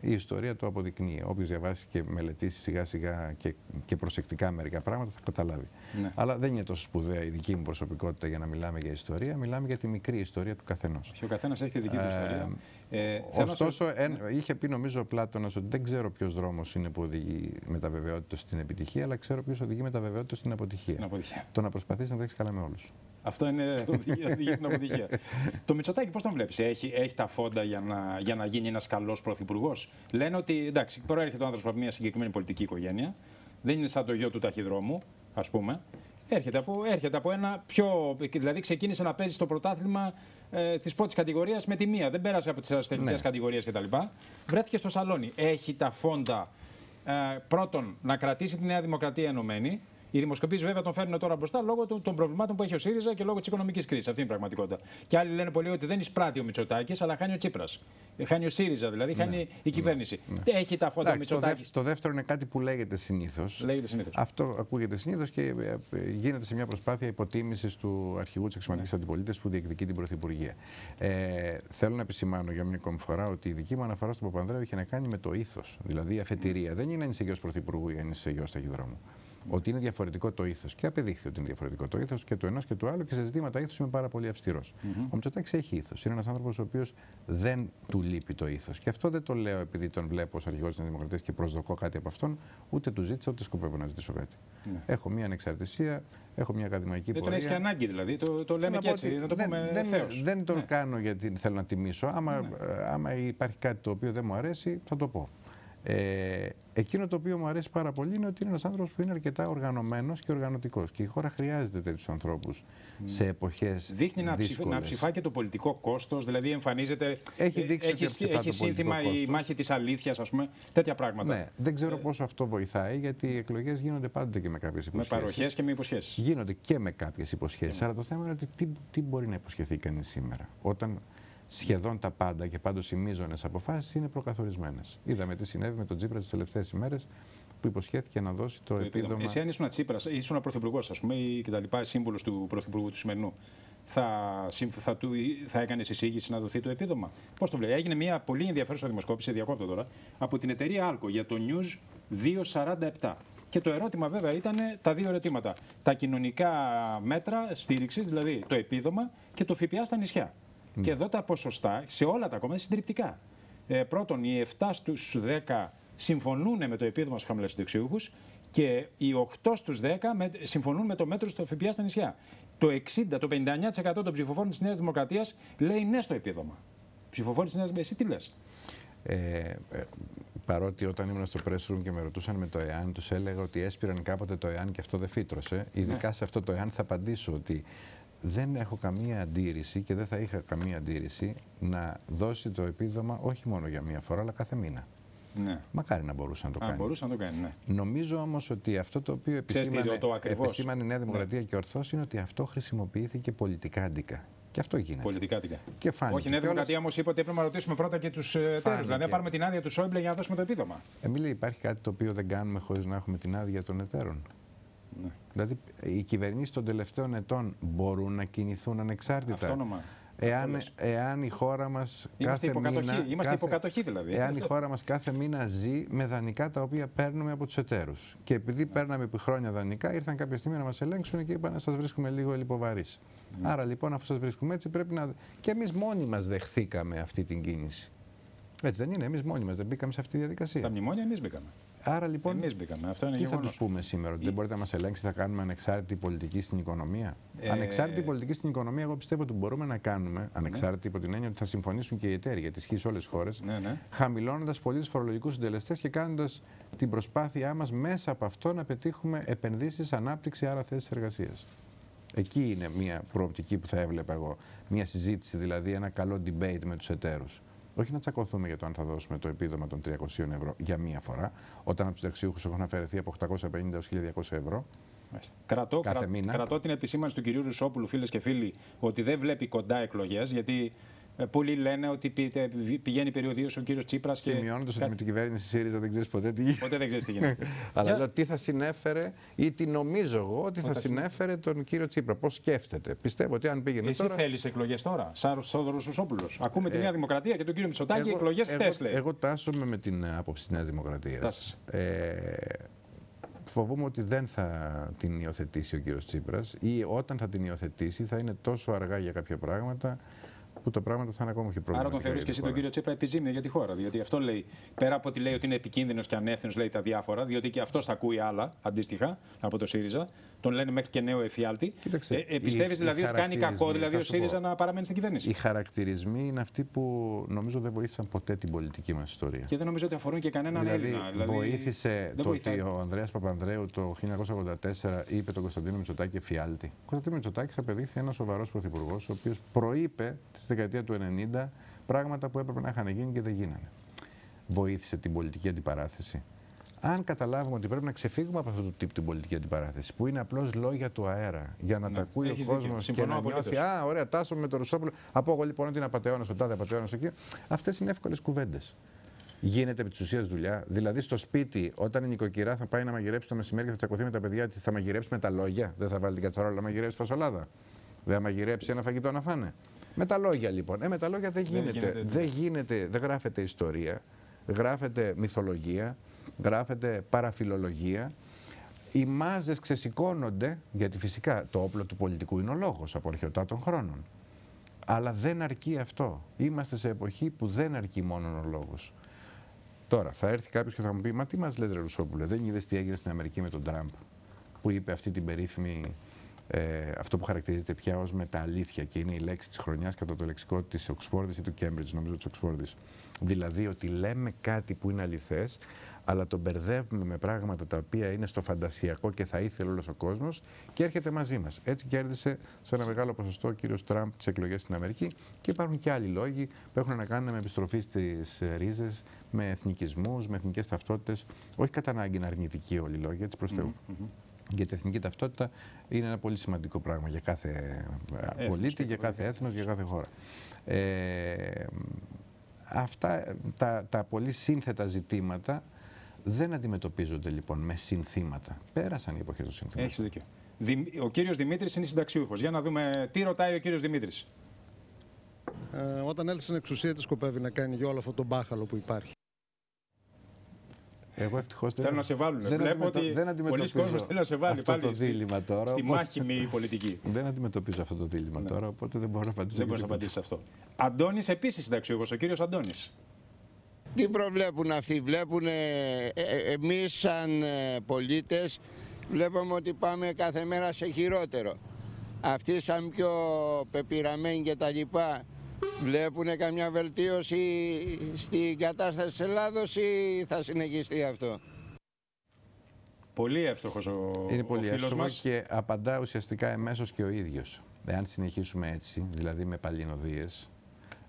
η ιστορία το αποδεικνύει. Όποιος διαβάσει και μελετήσει σιγά σιγά και, και προσεκτικά μερικά πράγματα θα καταλάβει. Ναι. Αλλά δεν είναι τόσο σπουδαία η δική μου προσωπικότητα για να μιλάμε για ιστορία. Μιλάμε για τη μικρή ιστορία του καθενός. Ο καθένας έχει τη δική του ιστορία. Ε, ε ωστόσο, είχε πει νομίζω ο Πλάτωνας ότι δεν ξέρω ποιος δρόμος είναι που οδηγεί με τα βεβαιότητα στην επιτυχία, αλλά ξέρω ποιος οδηγεί με τα βεβαιότητα στην αποτυχία. Στην αποτυχία. Το να προσπαθήσει να τα έχεις καλά με όλους. Αυτό είναι οδηγεί στην αποτυχία. το Μητσοτάκι πώς τον βλέπεις, έχει, έχει τα φόντα για να, για να γίνει ένας καλός πρωθυπουργός; Λένε ότι εντάξει, προέρχεται ο άνθρωπος από μια συγκεκριμένη πολιτική οικογένεια. Δεν είναι σαν το γιο του ταχυδρόμου, ας πούμε. Έρχεται από, έρχεται από ένα πιο. Δηλαδή ξεκίνησε να παίζει στο πρωτάθλημα ε, της πρώτης κατηγορίας με τη μία. Δεν πέρασε από τις αριστερικέ ναι. κατηγορίες κτλ. Βρέθηκε στο σαλόνι. Έχει τα φόντα ε, πρώτον να κρατήσει τη Νέα Δημοκρατία ενωμένη. Οι δημοσκοπήσεις βέβαια τον φέρνουν τώρα μπροστά λόγω των προβλημάτων που έχει ο ΣΥΡΙΖΑ και λόγω της οικονομικής κρίσης. Αυτή είναι η πραγματικότητα. Και άλλοι λένε πολύ ότι δεν εισπράττει ο Μητσοτάκης, αλλά χάνει ο Τσίπρας. Χάνει ο ΣΥΡΙΖΑ, δηλαδή χάνει ναι, η ναι, κυβέρνηση. Ναι. Έχει τα φώτα Μητσοτάκης; Το δεύτερο είναι κάτι που λέγεται συνήθως. Αυτό ακούγεται συνήθως και ε, ε, γίνεται σε μια προσπάθεια υποτίμησης του αρχηγού της αξιωματική ναι. αντιπολίτευσης που διεκδικεί την Πρωθυπουργία. Ε, θέλω να επισημάνω για μια ακόμη φορά ότι η δική μου αναφορά στον Παπανδρέου είχε να κάνει με το ήθος. Δηλαδή η αφετηρία. Δεν είναι αν είσαι γιος Πρωθυπουργού ή αν είσαι γιος ταχυδρόμου ότι είναι διαφορετικό το ήθος. Και απεδείχθη ότι είναι διαφορετικό το ήθος και του ενός και του άλλου και σε ζητήματα ήθους είμαι πάρα πολύ αυστηρός. Mm -hmm. Ο Μητσοτάκης έχει ήθος. Είναι ένας άνθρωπος ο οποίος δεν του λείπει το ήθος. Και αυτό δεν το λέω επειδή τον βλέπω ως αρχηγός της Δημοκρατίας και προσδοκώ κάτι από αυτόν, ούτε του ζήτησα ούτε σκοπεύω να ζητήσω κάτι. Ναι. Έχω μια ανεξαρτησία, έχω μια ακαδημαϊκή δεν πορεία. Δεν τον έχεις και ανάγκη δηλαδή. Το, το λέμε και έτσι. Να το δεν, πούμε δεν, δεν τον ναι. κάνω γιατί θέλω να τιμήσω. Άμα, ναι. άμα υπάρχει κάτι το οποίο δεν μου αρέσει, θα το πω. Ε, εκείνο το οποίο μου αρέσει πάρα πολύ είναι ότι είναι ένας άνθρωπος που είναι αρκετά οργανωμένος και οργανωτικός. Και η χώρα χρειάζεται τέτοιους ανθρώπους mm. σε εποχές. Δείχνει να, ψηφ, να ψηφά και το πολιτικό κόστος, δηλαδή εμφανίζεται. Έχει δείξει έχεις, ότι έχεις σύνθημα η μάχη της αλήθειας, ας πούμε, τέτοια πράγματα. Ναι, δεν ξέρω ε, πόσο αυτό βοηθάει, γιατί οι εκλογές γίνονται πάντοτε και με κάποιες υποσχέσεις. Με παροχές και με υποσχέσεις. Γίνονται και με κάποιες υποσχέσεις. Αλλά το θέμα είναι ότι τι, τι μπορεί να υποσχεθεί κανείς σήμερα. Όταν σχεδόν τα πάντα και πάντως οι μείζονες αποφάσεις είναι προκαθορισμένες. Είδαμε τι συνέβη με τον Τσίπρα τις τελευταίες ημέρες που υποσχέθηκε να δώσει το, το επίδομα. Εσύ, αν ήσουν Τσίπρας, ήσουν πρωθυπουργός, ας πούμε, ή κτλ., σύμβουλος του πρωθυπουργού του σημερινού, θα, θα, του, θα έκανες εισήγηση να δοθεί το επίδομα; Πώς το βλέπεις; Έγινε μια πολύ ενδιαφέρουσα δημοσκόπηση, διακόπτω τώρα, από την εταιρεία Alco για το News 247. Και το ερώτημα βέβαια ήταν τα δύο ερωτήματα. Τα κοινωνικά μέτρα στήριξης, δηλαδή το επίδομα και το ΦΠΑ στα νησιά. Ναι. Και εδώ τα ποσοστά σε όλα τα κόμματα είναι συντριπτικά. Ε, πρώτον, οι 7 στους 10 συμφωνούν με το επίδομα στους χαμηλούς συνταξιούχους και οι 8 στους 10 με, συμφωνούν με το μέτρο στο ΦΠΑ στα νησιά. Το 60, το 59% των ψηφοφόρων της Νέας Δημοκρατίας λέει ναι στο επίδομα. Ψηφοφόροι της Νέας Δημοκρατίας, εσύ τι λες; Ε, ε, παρότι όταν ήμουν στο press room και με ρωτούσαν με το ΕΑΝ, τους έλεγα ότι έσπηραν κάποτε το ΕΑΝ και αυτό δεν φύτρωσε. Ειδικά ναι. σε αυτό το ΕΑΝ θα απαντήσω ότι δεν έχω καμία αντίρρηση και δεν θα είχα καμία αντίρρηση να δώσει το επίδομα όχι μόνο για μία φορά, αλλά κάθε μήνα. Ναι. Μακάρι να μπορούσε να το κάνει. Α, μπορούσε να το κάνει, ναι. Νομίζω όμως ότι αυτό το οποίο επισήμανε, το επισήμανε η Νέα Δημοκρατία ναι. και ορθώς είναι ότι αυτό χρησιμοποιήθηκε πολιτικά αντικά. Και αυτό γίνεται. Πολιτικά αντικά. Και φάνηκε. Όχι, η Νέα Δημοκρατία όμως είπε ότι έπρεπε να ρωτήσουμε πρώτα και τους εταίρου. Δηλαδή, να πάρουμε την άδεια του Σόιμπλε για να δώσουμε το επίδομα. Εμίλη, υπάρχει κάτι το οποίο δεν κάνουμε χωρίς να έχουμε την άδεια των εταίρων. Ναι. Δηλαδή, οι κυβερνήσεις των τελευταίων ετών μπορούν να κινηθούν ανεξάρτητα. Αυτόνομα. Εάν, εάν η χώρα μας κάθε μήνα. Είμαστε κάθε, υποκατοχή δηλαδή. Εάν η χώρα μας κάθε μήνα ζει με δανεικά τα οποία παίρνουμε από τους εταίρους. Και επειδή παίρναμε επί χρόνια δανεικά, ήρθαν κάποια στιγμή να μας ελέγξουν και είπαν να σας βρίσκουμε λίγο ελλειποβαρεί. Ναι. Άρα λοιπόν, αφού σας βρίσκουμε έτσι, πρέπει να. Και εμείς μόνοι μας δεχθήκαμε αυτή την κίνηση. Έτσι δεν είναι, εμείς μόνοι μας δεν μπήκαμε σε αυτή τη διαδικασία. Στα μνημόνια εμείς μπήκαμε. Άρα λοιπόν. Εμείς μπήκαμε. Αυτό είναι τι θα τους πούμε σήμερα, ότι δεν μπορείτε να μας ελέγξετε, θα κάνουμε ανεξάρτητη πολιτική στην οικονομία; Ε... Ανεξάρτητη πολιτική στην οικονομία, εγώ πιστεύω ότι μπορούμε να κάνουμε ναι. ανεξάρτητη υπό την έννοια ότι θα συμφωνήσουν και οι εταίροι, γιατί ισχύει σε όλες τις χώρες, ναι, ναι. χαμηλώνοντας πολύ τους φορολογικούς συντελεστές και κάνοντας την προσπάθειά μας μέσα από αυτό να πετύχουμε επενδύσεις, ανάπτυξη, άρα θέσεις εργασίας. Εκεί είναι μια προοπτική που θα έβλεπα εγώ. Μια συζήτηση, δηλαδή ένα καλό debate με τους εταίρους. Όχι να τσακωθούμε για το αν θα δώσουμε το επίδομα των 300 ευρώ για μία φορά, όταν από τους δεξιούχους έχουν αφαιρεθεί από 850 έως 1200 ευρώ. Κρατώ, κάθε μήνα. κρατώ την επισήμανση του κυρίου Ρουσόπουλου, φίλες και φίλοι, ότι δεν βλέπει κοντά εκλογές, γιατί ε, πολλοί λένε ότι πηγαίνει περιοδίως ο κύριος Τσίπρας. Σημειώνοντας ότι με την κυβέρνηση ΣΥΡΙΖΑ δεν ξέρεις ποτέ τι γίνεται. Ποτέ δεν ξέρεις τι γίνεται. Αλλά λέω τι θα συνέφερε ή τι νομίζω εγώ ότι θα συνέφερε τον κύριο Τσίπρα. Πώς σκέφτεται. Πιστεύω ότι αν πήγαινε Εσύ τώρα. Εσύ θέλεις εκλογές τώρα, Σάρο Σόδωρος Σosόπουλο. Ακούμε τη Νέα Δημοκρατία και τον κύριο Μητσοτάκη εκλογές χτες λέει. Εγώ τάσομαι με την άποψη της Νέας Δημοκρατίας. Ε, φοβούμαι ότι δεν θα την υιοθετήσει ο κύριος Τσίπρας ή όταν θα την υιοθετήσει θα είναι τόσο αργά για κάποια πράγματα που τα πράγματα θα είναι ακόμα πιο προβληματικά. Άρα τον θεωρείς και εσύ τον κύριο Τσίπρα επιζήμιο για τη χώρα. Διότι αυτό λέει, πέρα από ότι λέει ότι είναι επικίνδυνος και ανεύθυνος, λέει τα διάφορα, διότι και αυτός θα ακούει άλλα αντίστοιχα από το ΣΥΡΙΖΑ. Τον λένε μέχρι και νέο εφιάλτη. ε, ε, Πιστεύεις δηλαδή ότι κάνει κακό δηλαδή ο ΣΥΡΙΖΑ να παραμένει στην κυβέρνηση; Οι χαρακτηρισμοί είναι αυτοί που νομίζω δεν βοήθησαν ποτέ την πολιτική μας ιστορία. Και δεν νομίζω ότι αφορούν και κανέναν δηλαδή, Έλληνα. Δηλαδή, βοήθησε το ότι ο Ανδρέας Παπανδρέου το 1984 είπε τον Κωνσταντίνο Μητσοτάκη εφιάλτη. Ο Κωνσταντίνο Μητσοτάκη απεδείχθη ένας σοβαρός πρωθυπουργός, ο οποίος προείπε στη δεκαετία του 90 πράγματα που έπρεπε να είχαν γίνει και δεν γίνανε. Βοήθησε την πολιτική αντιπαράθεση. Αν καταλάβουμε ότι πρέπει να ξεφύγουμε από αυτό το τύπο την πολιτική αντιπαράθεση, που είναι απλώς λόγια του αέρα, για να Ναι, τα ακούει ο έχεις κόσμος δίκιο. και να Συμφωνώ νιώθει, απολύτως. Α, ωραία, τάσο με το Ρουσόπουλο. Από εγώ λοιπόν ότι είναι απαταιώνας, ο τάδε απαταιώνας εκεί. Αυτές είναι εύκολες κουβέντες. Γίνεται επί της ουσίας δουλειά. Δηλαδή στο σπίτι, όταν η νοικοκυρά θα πάει να μαγειρέψει το μεσημέρι και θα τσακωθεί με τα παιδιά της, θα μαγειρέψει με τα λόγια. Δεν θα βάλει την κατσαρόλα να μαγειρέψει φασολάδα. Δεν θα μαγειρέψει ένα φαγητό να φάνε. Με τα λόγια λοιπόν. Ε, με τα λόγια δεν γίνεται. γίνεται. Δεν γίνεται, δεν γράφεται ιστορία. Γράφεται μυθολογία. Γράφεται παραφιλολογία. Οι μάζες ξεσηκώνονται, γιατί φυσικά το όπλο του πολιτικού είναι ο λόγος από αρχαιοτά των χρόνων. Αλλά δεν αρκεί αυτό. Είμαστε σε εποχή που δεν αρκεί μόνο ο λόγος. Τώρα, θα έρθει κάποιος και θα μου πει: Μα τι μα λέτε, Ρουσόπουλε, δεν είδες τι έγινε στην Αμερική με τον Τραμπ, που είπε αυτή την περίφημη, ε, αυτό που χαρακτηρίζεται πια ως μεταλήθεια και είναι η λέξη της χρονιάς κατά το λεξικό της Οξφόρδης ή του Κέμπριτζ, νομίζω της Οξφόρδης. Δηλαδή ότι λέμε κάτι που είναι αληθές, αλλά το μπερδεύουμε με πράγματα τα οποία είναι στο φαντασιακό και θα ήθελε όλος ο κόσμος και έρχεται μαζί μας. Έτσι κέρδισε σε ένα μεγάλο ποσοστό ο κύριος Τραμπ τις εκλογές στην Αμερική και υπάρχουν και άλλοι λόγοι που έχουν να κάνουν με επιστροφή στις ρίζες, με εθνικισμούς, με εθνικές ταυτότητες. Όχι κατά ανάγκη είναι αρνητικοί όλοι οι λόγοι, έτσι προς Θεού. Γιατί η εθνική ταυτότητα είναι ένα πολύ σημαντικό πράγμα για κάθε ε, πολίτη, και για κάθε έθνος, για κάθε χώρα. Ε, αυτά τα, τα πολύ σύνθετα ζητήματα δεν αντιμετωπίζονται λοιπόν με συνθήματα. Πέρασαν οι εποχές των συνθήματων. Έχεις δίκιο. Δημ- Ο κύριος Δημήτρης είναι συνταξιούχος. Για να δούμε τι ρωτάει ο κύριος Δημήτρης. Ε, όταν έλθει στην εξουσία, τι σκοπεύει να κάνει για όλο αυτό το μπάχαλο που υπάρχει; Εγώ ευτυχώς δεν, Θέλουν να σε βάλουν. δεν Βλέπω αντιμετω- ότι δεν πολλοί αντιμετωπίζω κόσμος θέλει να σε βάλει αυτό πάλι το στη- δίλημα τώρα. Στη οπότε- μάχημη πολιτική. Δεν αντιμετωπίζω αυτό το δίλημα τώρα, οπότε δεν μπορώ να απαντήσω. Δεν για μπορεί να τίποτα. απαντήσεις αυτό. Αντώνης επίσης συνταξιούχο, ο κύριος Αντώνης. Τι προβλέπουν αυτοί, βλέπουν ε, ε, εμείς σαν ε, πολίτες βλέπουμε ότι πάμε κάθε μέρα σε χειρότερο. Αυτοί σαν πιο πεπειραμένοι και τα λοιπά βλέπουν καμιά βελτίωση στην κατάσταση της Ελλάδος ή θα συνεχιστεί αυτό; Πολύ εύστοχος ο, Είναι ο πολύ φίλος εύστοχο μας. και απαντά ουσιαστικά εμέσως και ο ίδιος. Εάν συνεχίσουμε έτσι, δηλαδή με παλινοδίες,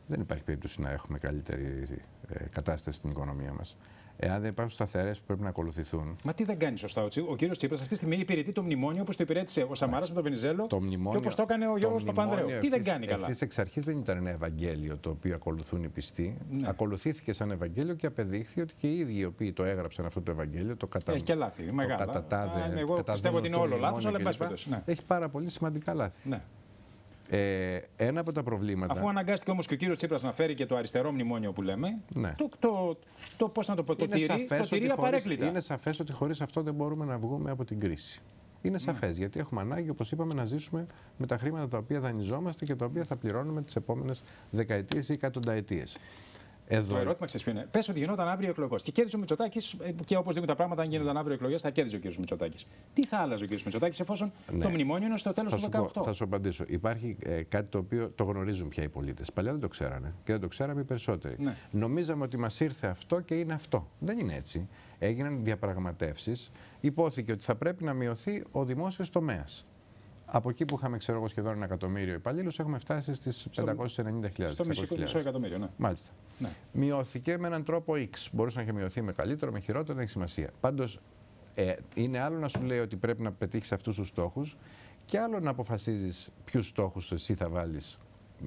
δεν υπάρχει περίπτωση να έχουμε καλύτερη ε, κατάσταση στην οικονομία μας. Εάν δεν υπάρχουν σταθερές που πρέπει να ακολουθηθούν. Μα τι δεν κάνει σωστά ο, Τσι- ο κύριος Τσίπρας αυτή τη στιγμή υπηρετεί το μνημόνιο όπως το υπηρέτησε ο Σαμαράς με τον Βενιζέλο Το μνημόνιο, και όπως το έκανε ο Γιώργος Παπανδρέου. Τι δεν κάνει καλά; Ευθύς εξ αρχής δεν ήταν ένα Ευαγγέλιο το οποίο ακολουθούν οι πιστοί. Ναι. Ακολουθήθηκε σαν Ευαγγέλιο και απεδείχθη ότι και οι ίδιοι οι οποίοι το έγραψαν αυτό το Ευαγγέλιο, το κατά. Έχει και λάθη, το μεγάλα. κατατάδε- Α, ναι, εγώ καταδίνουν πιστεύω ότι είναι το όλο λάθος, μνημόνιο αλλά εν πάση κλπ. περιπτώσει, ναι. Έχει πάρα πολύ σημαντικά λάθη. Ναι. Ε, ένα από τα προβλήματα. Αφού αναγκάστηκε όμως και ο κύριος Τσίπρας να φέρει και το αριστερό μνημόνιο που λέμε, Ναι. το, το, το, πώς να το πω, το τηρεί, το σαφές τηρεί ότι απαρέκκλητα. χωρίς, είναι σαφές ότι χωρίς αυτό δεν μπορούμε να βγούμε από την κρίση. Ναι. Είναι σαφές γιατί έχουμε ανάγκη, όπως είπαμε, να ζήσουμε με τα χρήματα τα οποία δανειζόμαστε και τα οποία θα πληρώνουμε τις επόμενες δεκαετίες ή εκατονταετίες. Το Εδώ, ερώτημα ξέρεις ποιο είναι; Πες ότι γινόταν αύριο εκλογός και κέρδισε ο Μητσοτάκης και οπωσδήποτε τα πράγματα, αν γίνονταν αύριο εκλογές, θα κέρδιζε ο κύριος Μητσοτάκης. Τι θα άλλαζε ο κύριος Μητσοτάκης εφόσον Ναι. το μνημόνιο είναι στο τέλος θα του σου, 18. πω, θα σου απαντήσω. Υπάρχει ε, κάτι το οποίο το γνωρίζουν πια οι πολίτες. Παλιά δεν το ξέρανε και δεν το ξέραμε οι περισσότεροι. Ναι. Νομίζαμε ότι μας ήρθε αυτό και είναι αυτό. Δεν είναι έτσι. Έγιναν διαπραγματεύσεις. Υπόθηκε ότι θα πρέπει να μειωθεί ο δημόσιος τομέας. Από εκεί που είχαμε, ξέρω εγώ, σχεδόν ένα εκατομμύριο υπαλλήλους, έχουμε φτάσει στις 590.000. στο μισό, μισό εκατομμύριο, ναι. Μάλιστα. ναι. Μειώθηκε με έναν τρόπο X. Μπορούσε να έχει μειωθεί με καλύτερο, με χειρότερο, δεν έχει σημασία. Πάντως, ε, είναι άλλο να σου λέει ότι πρέπει να πετύχεις αυτούς τους στόχους και άλλο να αποφασίζεις ποιους στόχους εσύ θα βάλεις.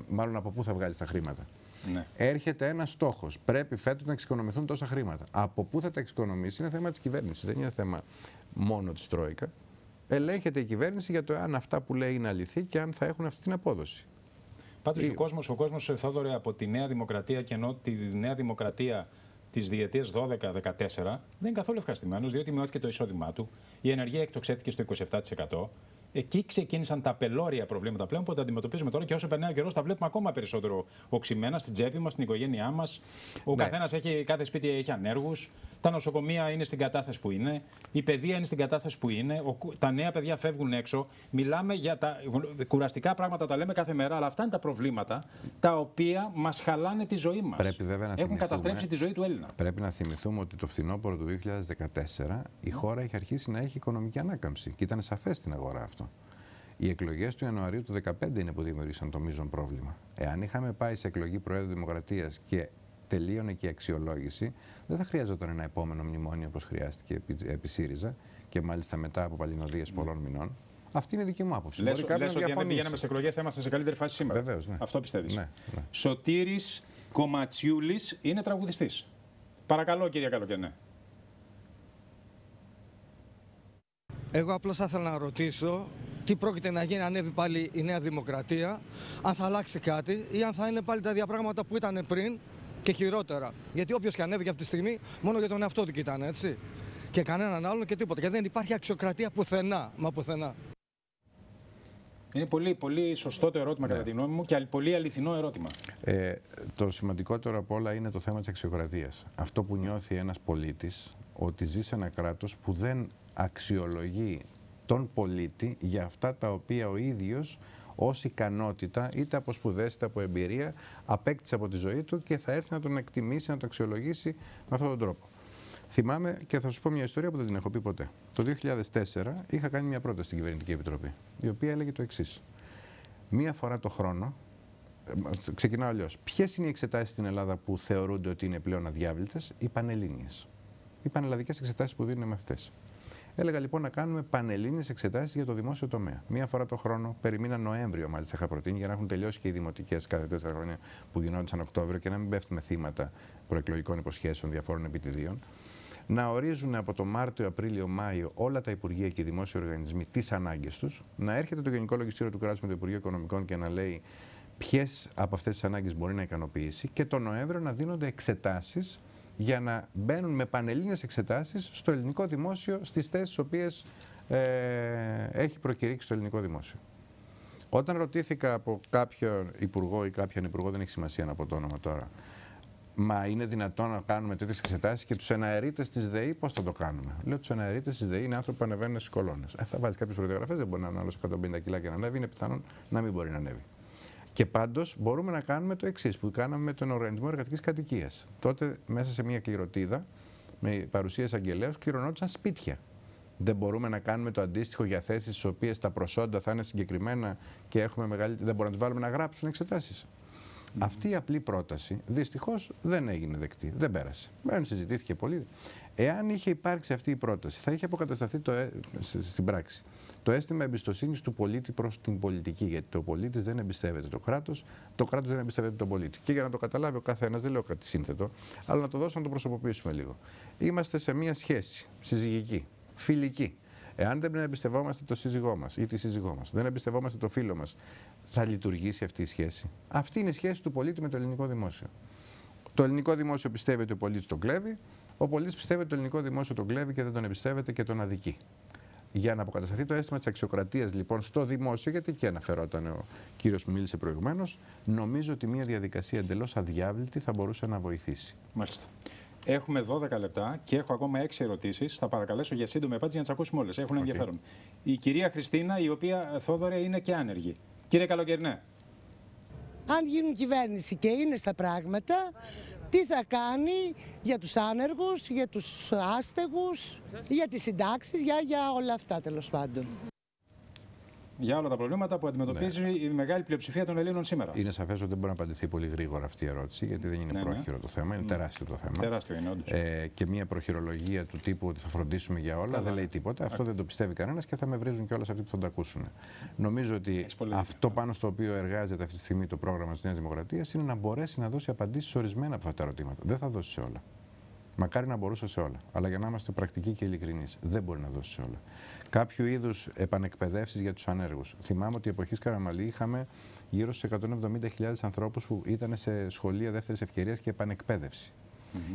Μάλλον από πού θα βγάλεις τα χρήματα. ναι. Έρχεται ένας στόχος. Πρέπει φέτος να εξοικονομηθούν τόσα χρήματα. Από πού θα τα εξοικονομήσει είναι θέμα της κυβέρνησης. Δεν είναι θέμα μόνο της Τρόικα. Ελέγχεται η κυβέρνηση για το αν αυτά που λέει είναι αληθή και αν θα έχουν αυτή την απόδοση. Πάντως Ή- ο κόσμος, ο κόσμος, Θόδωρε, από τη Νέα Δημοκρατία και ενώ τη Νέα Δημοκρατία της διετίας 12-14 δεν είναι καθόλου ευχαριστημένος, διότι μειώθηκε το εισόδημά του, η ενεργεία εκτοξεύτηκε στο 27%. Εκεί ξεκίνησαν τα πελώρια προβλήματα πλέον που τα αντιμετωπίζουμε τώρα και όσο περνάει ο καιρός τα βλέπουμε ακόμα περισσότερο οξυμένα στην τσέπη μας, στην οικογένειά μας. Ο Ναι. καθένας έχει, κάθε σπίτι έχει ανέργους. Τα νοσοκομεία είναι στην κατάσταση που είναι. Η παιδεία είναι στην κατάσταση που είναι. Ο, κου- τα νέα παιδιά φεύγουν έξω. Μιλάμε για τα κουραστικά πράγματα, τα λέμε κάθε μέρα, αλλά αυτά είναι τα προβλήματα τα οποία μας χαλάνε τη ζωή μας. Πρέπει βέβαια να Έχουν θυμηθούμε- καταστρέψει τη ζωή του Έλληνα. Πρέπει να θυμηθούμε ότι το φθινόπωρο του 2014 η χώρα είχε αρχίσει να έχει οικονομική ανάκαμψη και ήταν σαφές στην αγορά αυτό. Οι εκλογές του Ιανουαρίου του 2015 είναι που δημιουργήσαν το μείζον πρόβλημα. Εάν είχαμε πάει σε εκλογή Προέδρου Δημοκρατίας και τελείωνε και η αξιολόγηση, δεν θα χρειαζόταν ένα επόμενο μνημόνιο όπως χρειάστηκε επί, επί ΣΥΡΙΖΑ και μάλιστα μετά από παλινοδίε πολλών μηνών. Αυτή είναι η δική μου άποψη. Λες, λες ότι αν δεν πηγαίναμε σε εκλογές θα είμαστε σε καλύτερη φάση σήμερα. Βεβαίως, ναι. Αυτό πιστεύεις. Ναι, ναι. Σωτήρης Κομματσιούλης είναι τραγουδιστής. Παρακαλώ, κύριε Καλοκαιρνέ. Εγώ απλώς θα ήθελα να ρωτήσω τι πρόκειται να γίνει, αν ανέβει πάλι η Νέα Δημοκρατία, αν θα αλλάξει κάτι ή αν θα είναι πάλι τα ίδια πράγματα που ήταν πριν και χειρότερα. Γιατί όποιος και ανέβηκε αυτή τη στιγμή, μόνο για τον εαυτό του κοιτάνε, έτσι. Και κανέναν άλλον και τίποτα. Και δεν υπάρχει αξιοκρατία πουθενά. Μα πουθενά. Είναι πολύ, πολύ σωστό το ερώτημα Ναι. κατά τη γνώμη μου και πολύ αληθινό ερώτημα. Ε, το σημαντικότερο από όλα είναι το θέμα της αξιοκρατίας. Αυτό που νιώθει ένας πολίτης, ότι ζει σε ένα κράτος που δεν αξιολογεί τον πολίτη για αυτά τα οποία ο ίδιος ως ικανότητα, είτε από σπουδές είτε από εμπειρία, απέκτησε από τη ζωή του και θα έρθει να τον εκτιμήσει, να τον αξιολογήσει με αυτόν τον τρόπο. Θυμάμαι και θα σου πω μια ιστορία που δεν την έχω πει ποτέ. Το 2004 είχα κάνει μια πρόταση στην Κυβερνητική Επιτροπή, η οποία έλεγε το εξής. Μία φορά το χρόνο ε, Ξεκινάω αλλιώς. Ποιες είναι οι εξετάσεις στην Ελλάδα που θεωρούνται ότι είναι πλέον αδιάβλητες, οι πανελλήνιες. Οι πανελλαδικές εξετάσεις που δίνουν οι μαθητές. Έλεγα λοιπόν να κάνουμε πανελλήνιες εξετάσεις για το δημόσιο τομέα. Μία φορά το χρόνο, περιμήνα Νοέμβριο μάλιστα είχα προτείνει, για να έχουν τελειώσει και οι δημοτικές κάθε τέσσερα χρόνια που γινόντουσαν Οκτώβριο και να μην πέφτουμε θύματα προεκλογικών υποσχέσεων διαφόρων επιτιδίων. Να ορίζουν από το Μάρτιο, Απρίλιο, Μάιο όλα τα Υπουργεία και οι δημόσιοι οργανισμοί τις ανάγκες τους. Να έρχεται το Γενικό Λογιστήριο του Κράτους με το Υπουργείο Οικονομικών και να λέει ποιες από αυτές τις ανάγκες μπορεί να ικανοποιήσει και το Νοέμβριο να δίνονται εξετάσεις για να μπαίνουν με πανελλήνιες εξετάσεις στο ελληνικό δημόσιο στις θέσεις τις οποίες ε, έχει προκηρύξει το ελληνικό δημόσιο. Όταν ρωτήθηκα από κάποιον υπουργό ή κάποιον υπουργό, δεν έχει σημασία να πω το όνομα τώρα, Μα είναι δυνατόν να κάνουμε τέτοιες εξετάσεις και τους εναερίτε της ΔΕΗ πώς θα το κάνουμε; Λέω τους εναερίτε της ΔΕΗ είναι άνθρωποι που ανεβαίνουν στις κολόνες. Ε, θα βάλεις κάποιε προδιαγραφές, δεν μπορεί να είναι άλλος 150 κιλά και να ανέβει, είναι πιθανόν να μην μπορεί να ανέβει. Και πάντως μπορούμε να κάνουμε το εξής που κάναμε με τον Οργανισμό Εργατικής Κατοικίας. Τότε μέσα σε μια κληροτίδα με παρουσία εισαγγελέω κληρονόντουσαν σπίτια. Δεν μπορούμε να κάνουμε το αντίστοιχο για θέσεις στις οποίες τα προσόντα θα είναι συγκεκριμένα και έχουμε μεγάλη... δεν μπορούμε να του βάλουμε να γράψουν εξετάσεις. Αυτή η απλή πρόταση δυστυχώς δεν έγινε δεκτή. Δεν πέρασε. Δεν συζητήθηκε πολύ. Εάν είχε υπάρξει αυτή η πρόταση, θα είχε αποκατασταθεί το, ε- σ- στην πράξη το αίσθημα εμπιστοσύνης του πολίτη προς την πολιτική. Γιατί ο πολίτης δεν εμπιστεύεται το κράτος, το κράτος δεν εμπιστεύεται τον πολίτη. Και για να το καταλάβει ο καθένας, δεν λέω κάτι σύνθετο, αλλά να το δώσω να το προσωποποιήσουμε λίγο. Είμαστε σε μία σχέση συζυγική, φιλική. Εάν δεν εμπιστευόμαστε το σύζυγό μας ή τη σύζυγό μας, δεν εμπιστευόμαστε το φίλο μας, θα λειτουργήσει αυτή η σχέση. Αυτή είναι η σχέση του πολίτη με το ελληνικό δημόσιο. Το ελληνικό δημόσιο πιστεύει ότι ο πολίτης τον κλέβει, ο πολίτης πιστεύει ότι το ελληνικό δημόσιο τον κλέβει και δεν τον εμπιστεύεται και τον αδικεί. Για να αποκατασταθεί το αίσθημα της αξιοκρατίας λοιπόν στο δημόσιο, γιατί και αναφερόταν ο κύριος που μίλησε προηγουμένως, νομίζω ότι μια διαδικασία εντελώς αδιάβλητη θα μπορούσε να βοηθήσει. Μάλιστα. Έχουμε 12 λεπτά και έχω ακόμα 6 ερωτήσεις. Θα παρακαλέσω για σύντομη απάντηση για να τις ακούσουμε όλες. Έχουν ενδιαφέρον. Η κυρία Χριστίνα, η οποία Θόδωρε είναι και άνεργη. Κύριε Καλοκαιρνέ, αν γίνουν κυβέρνηση και είναι στα πράγματα, τι θα κάνει για τους άνεργους, για τους άστεγους, για τις συντάξεις, για, για όλα αυτά τέλος πάντων. Για όλα τα προβλήματα που αντιμετωπίζει η μεγάλη πλειοψηφία των Ελλήνων σήμερα. Είναι σαφές ότι δεν μπορεί να απαντηθεί πολύ γρήγορα αυτή η ερώτηση, γιατί δεν είναι Ναι, ναι. πρόχειρο το θέμα, είναι Ναι. τεράστιο το θέμα. Τεράστιο είναι, όντως. Ε, και μια προχειρολογία του τύπου ότι θα φροντίσουμε για όλα Καλά. δεν λέει τίποτα. Αυτό δεν το πιστεύει κανένας και θα με βρίζουν κιόλας αυτοί που θα το ακούσουν. Νομίζω ότι πολύ αυτό πάνω στο οποίο εργάζεται αυτή τη στιγμή το πρόγραμμα της Νέας Δημοκρατίας είναι να μπορέσει να δώσει απαντήσεις σε ορισμένα από αυτά τα ερωτήματα. Δεν θα δώσει σε όλα. Μακάρι να μπορούσε σε όλα. Αλλά για να είμαστε πρακτικοί και ειλικρινείς, δεν μπορεί να δώσει σε όλα. Κάποιο είδους επανεκπαιδεύσεις για τους ανέργους. Θυμάμαι ότι εποχής Καραμαλή είχαμε γύρω στους 170.000 ανθρώπους που ήταν σε σχολεία δεύτερης ευκαιρίας και επανεκπαίδευση.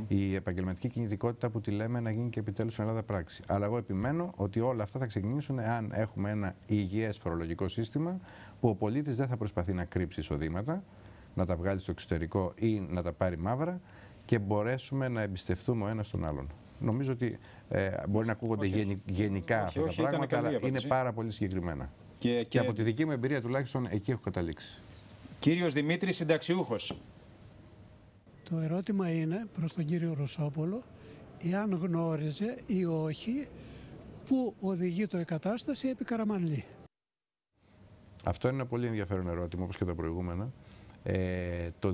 Η επαγγελματική κινητικότητα που τη λέμε να γίνει και επιτέλους στην Ελλάδα πράξη. Αλλά εγώ επιμένω ότι όλα αυτά θα ξεκινήσουν αν έχουμε ένα υγιές φορολογικό σύστημα που ο πολίτης δεν θα προσπαθεί να κρύψει εισοδήματα, να τα βγάλει στο εξωτερικό ή να τα πάρει μαύρα και μπορέσουμε να εμπιστευτούμε ο ένας τον άλλον. Νομίζω ότι ε, μπορεί να ακούγονται Όχι. γενι- γενικά Όχι, αυτά όχι, τα ήταν πράγματα, καλή αλλά η είναι απάντηση. πάρα πολύ συγκεκριμένα. Και, Και, και, από τη δική μου εμπειρία τουλάχιστον εκεί έχω καταλήξει. Κύριος Δημήτρης, συνταξιούχος. Το ερώτημα είναι προς τον κύριο Ρωσόπολο εάν γνώριζε ή όχι πού οδηγεί το η κατάσταση επί Καραμανλή. Αυτό είναι ένα πολύ ενδιαφέρον ερώτημα, όπως και τα προηγούμενα. Ε, το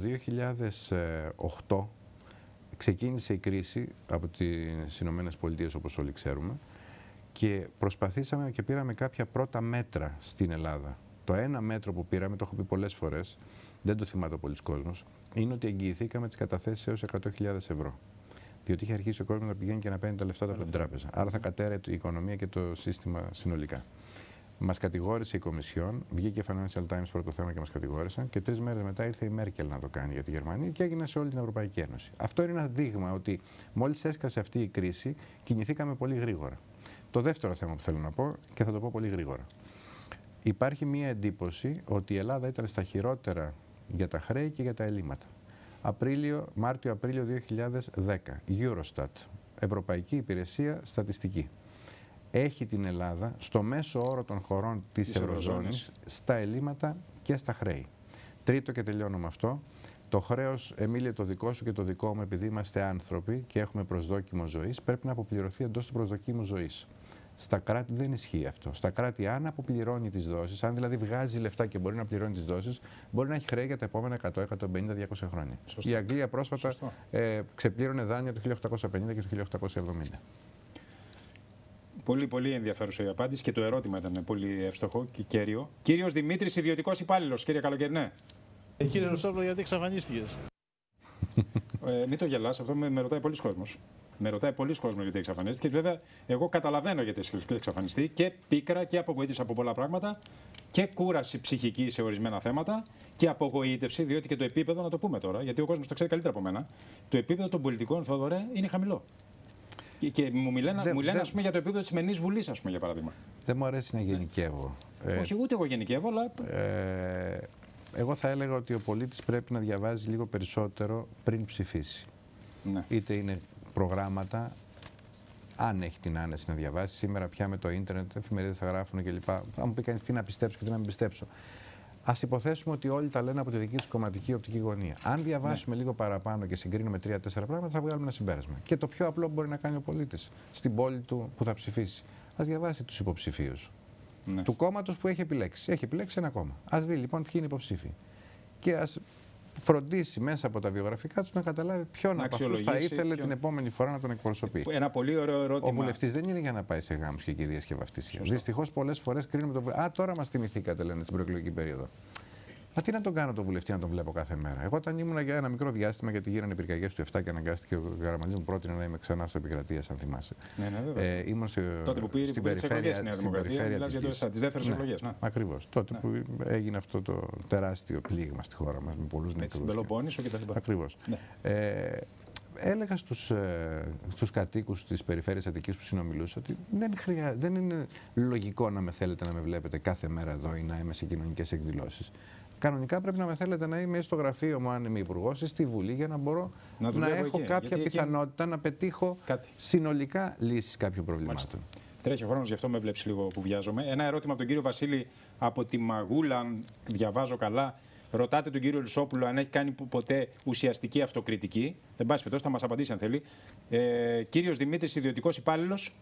2008 ξεκίνησε η κρίση από τις Ηνωμένες Πολιτείες όπως όλοι ξέρουμε και προσπαθήσαμε και πήραμε κάποια πρώτα μέτρα στην Ελλάδα. Το ένα μέτρο που πήραμε, το έχω πει πολλές φορές, δεν το θυμάται ο πολλοί κόσμος, είναι ότι εγγυηθήκαμε τις καταθέσεις έως 100.000 ευρώ. Διότι είχε αρχίσει ο κόσμος να πηγαίνει και να παίρνει τα λεφτά από την τράπεζα. Άρα θα κατέρε η οικονομία και το σύστημα συνολικά. Μας κατηγόρησε η Κομισιόν, βγήκε η Financial Times πρώτο θέμα και μας κατηγόρησαν και τρεις μέρες μετά ήρθε η Μέρκελ να το κάνει για τη Γερμανία και έγινε σε όλη την Ευρωπαϊκή Ένωση. Αυτό είναι ένα δείγμα ότι μόλις έσκασε αυτή η κρίση, κινηθήκαμε πολύ γρήγορα. Το δεύτερο θέμα που θέλω να πω και θα το πω πολύ γρήγορα. Υπάρχει μία εντύπωση ότι η Ελλάδα ήταν στα χειρότερα για τα χρέη και για τα ελλείμματα. Απρίλιο, Μάρτιο-Απρίλιο 2010, Eurostat, Ευρωπαϊκή Υπηρεσία Στατιστική έχει την Ελλάδα στο μέσο όρο των χωρών της, της Ευρωζώνης στα ελλείμματα και στα χρέη. Τρίτο και τελειώνω με αυτό. Το χρέος, Εμίλια, το δικό σου και το δικό μου, επειδή είμαστε άνθρωποι και έχουμε προσδόκιμο ζωής, πρέπει να αποπληρωθεί εντός του προσδοκίμου ζωής. Στα κράτη δεν ισχύει αυτό. Στα κράτη, αν αποπληρώνει τις δόσεις, αν δηλαδή βγάζει λεφτά και μπορεί να πληρώνει τις δόσεις, μπορεί να έχει χρέη για τα επόμενα 100, 150, 200 χρόνια. Η Αγγλία πρόσφατα ε, ξεπλήρωνε δάνεια το 1850 και το 1870. Πολύ, πολύ ενδιαφέρουσα η απάντηση και το ερώτημα ήταν πολύ εύστοχο και κέριο. Κύριος Δημήτρης, ιδιωτικός υπάλληλος, κύριε Καλοκαιρινέ. Ε, κύριε Ρουσόπλο, γιατί εξαφανίστηκες; Ε, μην το γελάς, αυτό με, με ρωτάει πολλοί κόσμος. Με ρωτάει πολλοί κόσμος γιατί εξαφανίστηκες. Βέβαια, εγώ καταλαβαίνω γιατί έχεις εξαφανιστεί και πίκρα και απογοήτευση από πολλά πράγματα και κούραση ψυχική σε ορισμένα θέματα και απογοήτευση, διότι και το επίπεδο, να το πούμε τώρα, γιατί ο κόσμος το ξέρει καλύτερα από μένα, το επίπεδο των πολιτικών, Θόδωρε, είναι χαμηλό. Και, και μου, μιλάνε, μου λένε ας πούμε, για το επίπεδο της σημερινή Βουλής, για παράδειγμα. Δεν μου αρέσει να γενικεύω. Ε, Όχι, ούτε εγώ γενικεύω, αλλά. Ε, εγώ θα έλεγα ότι ο πολίτης πρέπει να διαβάζει λίγο περισσότερο πριν ψηφίσει. Ναι. Είτε είναι προγράμματα, αν έχει την άνεση να διαβάσει. Σήμερα πια με το ίντερνετ, εφημερίδες θα γράφουν κλπ. Θα μου πει κανείς τι να πιστέψω και τι να μην πιστέψω. Α υποθέσουμε ότι όλοι τα λένε από τη δική τους κομματική οπτική γωνία. Αν διαβάσουμε ναι. λίγο παραπάνω και συγκρίνουμε τρία-τέσσερα πράγματα, θα βγάλουμε ένα συμπέρασμα. Και το πιο απλό που μπορεί να κάνει ο πολίτης στην πόλη του που θα ψηφίσει. Α διαβάσει τους υποψηφίους ναι. του κόμματος που έχει επιλέξει. Έχει επιλέξει ένα κόμμα. Α δει λοιπόν ποιοι είναι υποψήφοι. Και ας φροντίσει μέσα από τα βιογραφικά τους να καταλάβει ποιον από αυτούς θα ήθελε την επόμενη φορά να τον εκπροσωπεί. Ένα πολύ ωραίο ερώτημα. Ο βουλευτής δεν είναι για να πάει σε γάμους και κηδείες και βαφτίσια. Δυστυχώς πολλές φορές κρίνουμε τον Α, τώρα μας θυμηθήκατε, λένε στην προεκλογική περίοδο. Μα τι να τον κάνω τον βουλευτή να τον βλέπω κάθε μέρα. Εγώ όταν ήμουν για ένα μικρό διάστημα, γιατί γίνανε πυρκαγιές του 7 και αναγκάστηκε ο Καραμαλή μου πρότεινε να είμαι ξανά στο επικρατείας, αν θυμάσαι. Ναι, ναι, βέβαια. Ε, ήμουν σε, Τότε που πήρε στην περιφέρεια τη Νέα Δημοκρατία, για τις δεύτερες ναι, εκλογές. Ναι. Ακριβώς. Τότε ναι. που έγινε αυτό το τεράστιο πλήγμα στη χώρα μας με πολλούς νεκρούς. Στην Πελοπόννησο και τα λοιπά. Ακριβώς. Ναι. Ε, έλεγα στους, ε, στους κατοίκους της περιφέρειας Αττικής που συνομιλούσα ότι δεν, χρειά, δεν είναι λογικό να με θέλετε να με βλέπετε κάθε μέρα εδώ ή να είμαι σε κοινωνικές εκδηλώσεις. Κανονικά πρέπει να με θέλετε να είμαι στο γραφείο μου, αν είμαι υπουργός, ή στη Βουλή, για να μπορώ να, να έχω εκεί. κάποια Γιατί πιθανότητα εκεί... να πετύχω Κάτι. συνολικά λύσεις κάποιων προβλημάτων. Τρέχει ο χρόνος, γι' αυτό με βλέπεις λίγο που βιάζομαι. Ένα ερώτημα από τον κύριο Βασίλη από τη Μαγούλα, αν διαβάζω καλά. Ρωτάτε τον κύριο Λουσόπουλο αν έχει κάνει ποτέ ουσιαστική αυτοκριτική. Δεν πάση περιπτώσει, θα μας απαντήσει αν θέλει. Ε, κύριος Δημήτρης, ιδιωτικός υπάλληλος.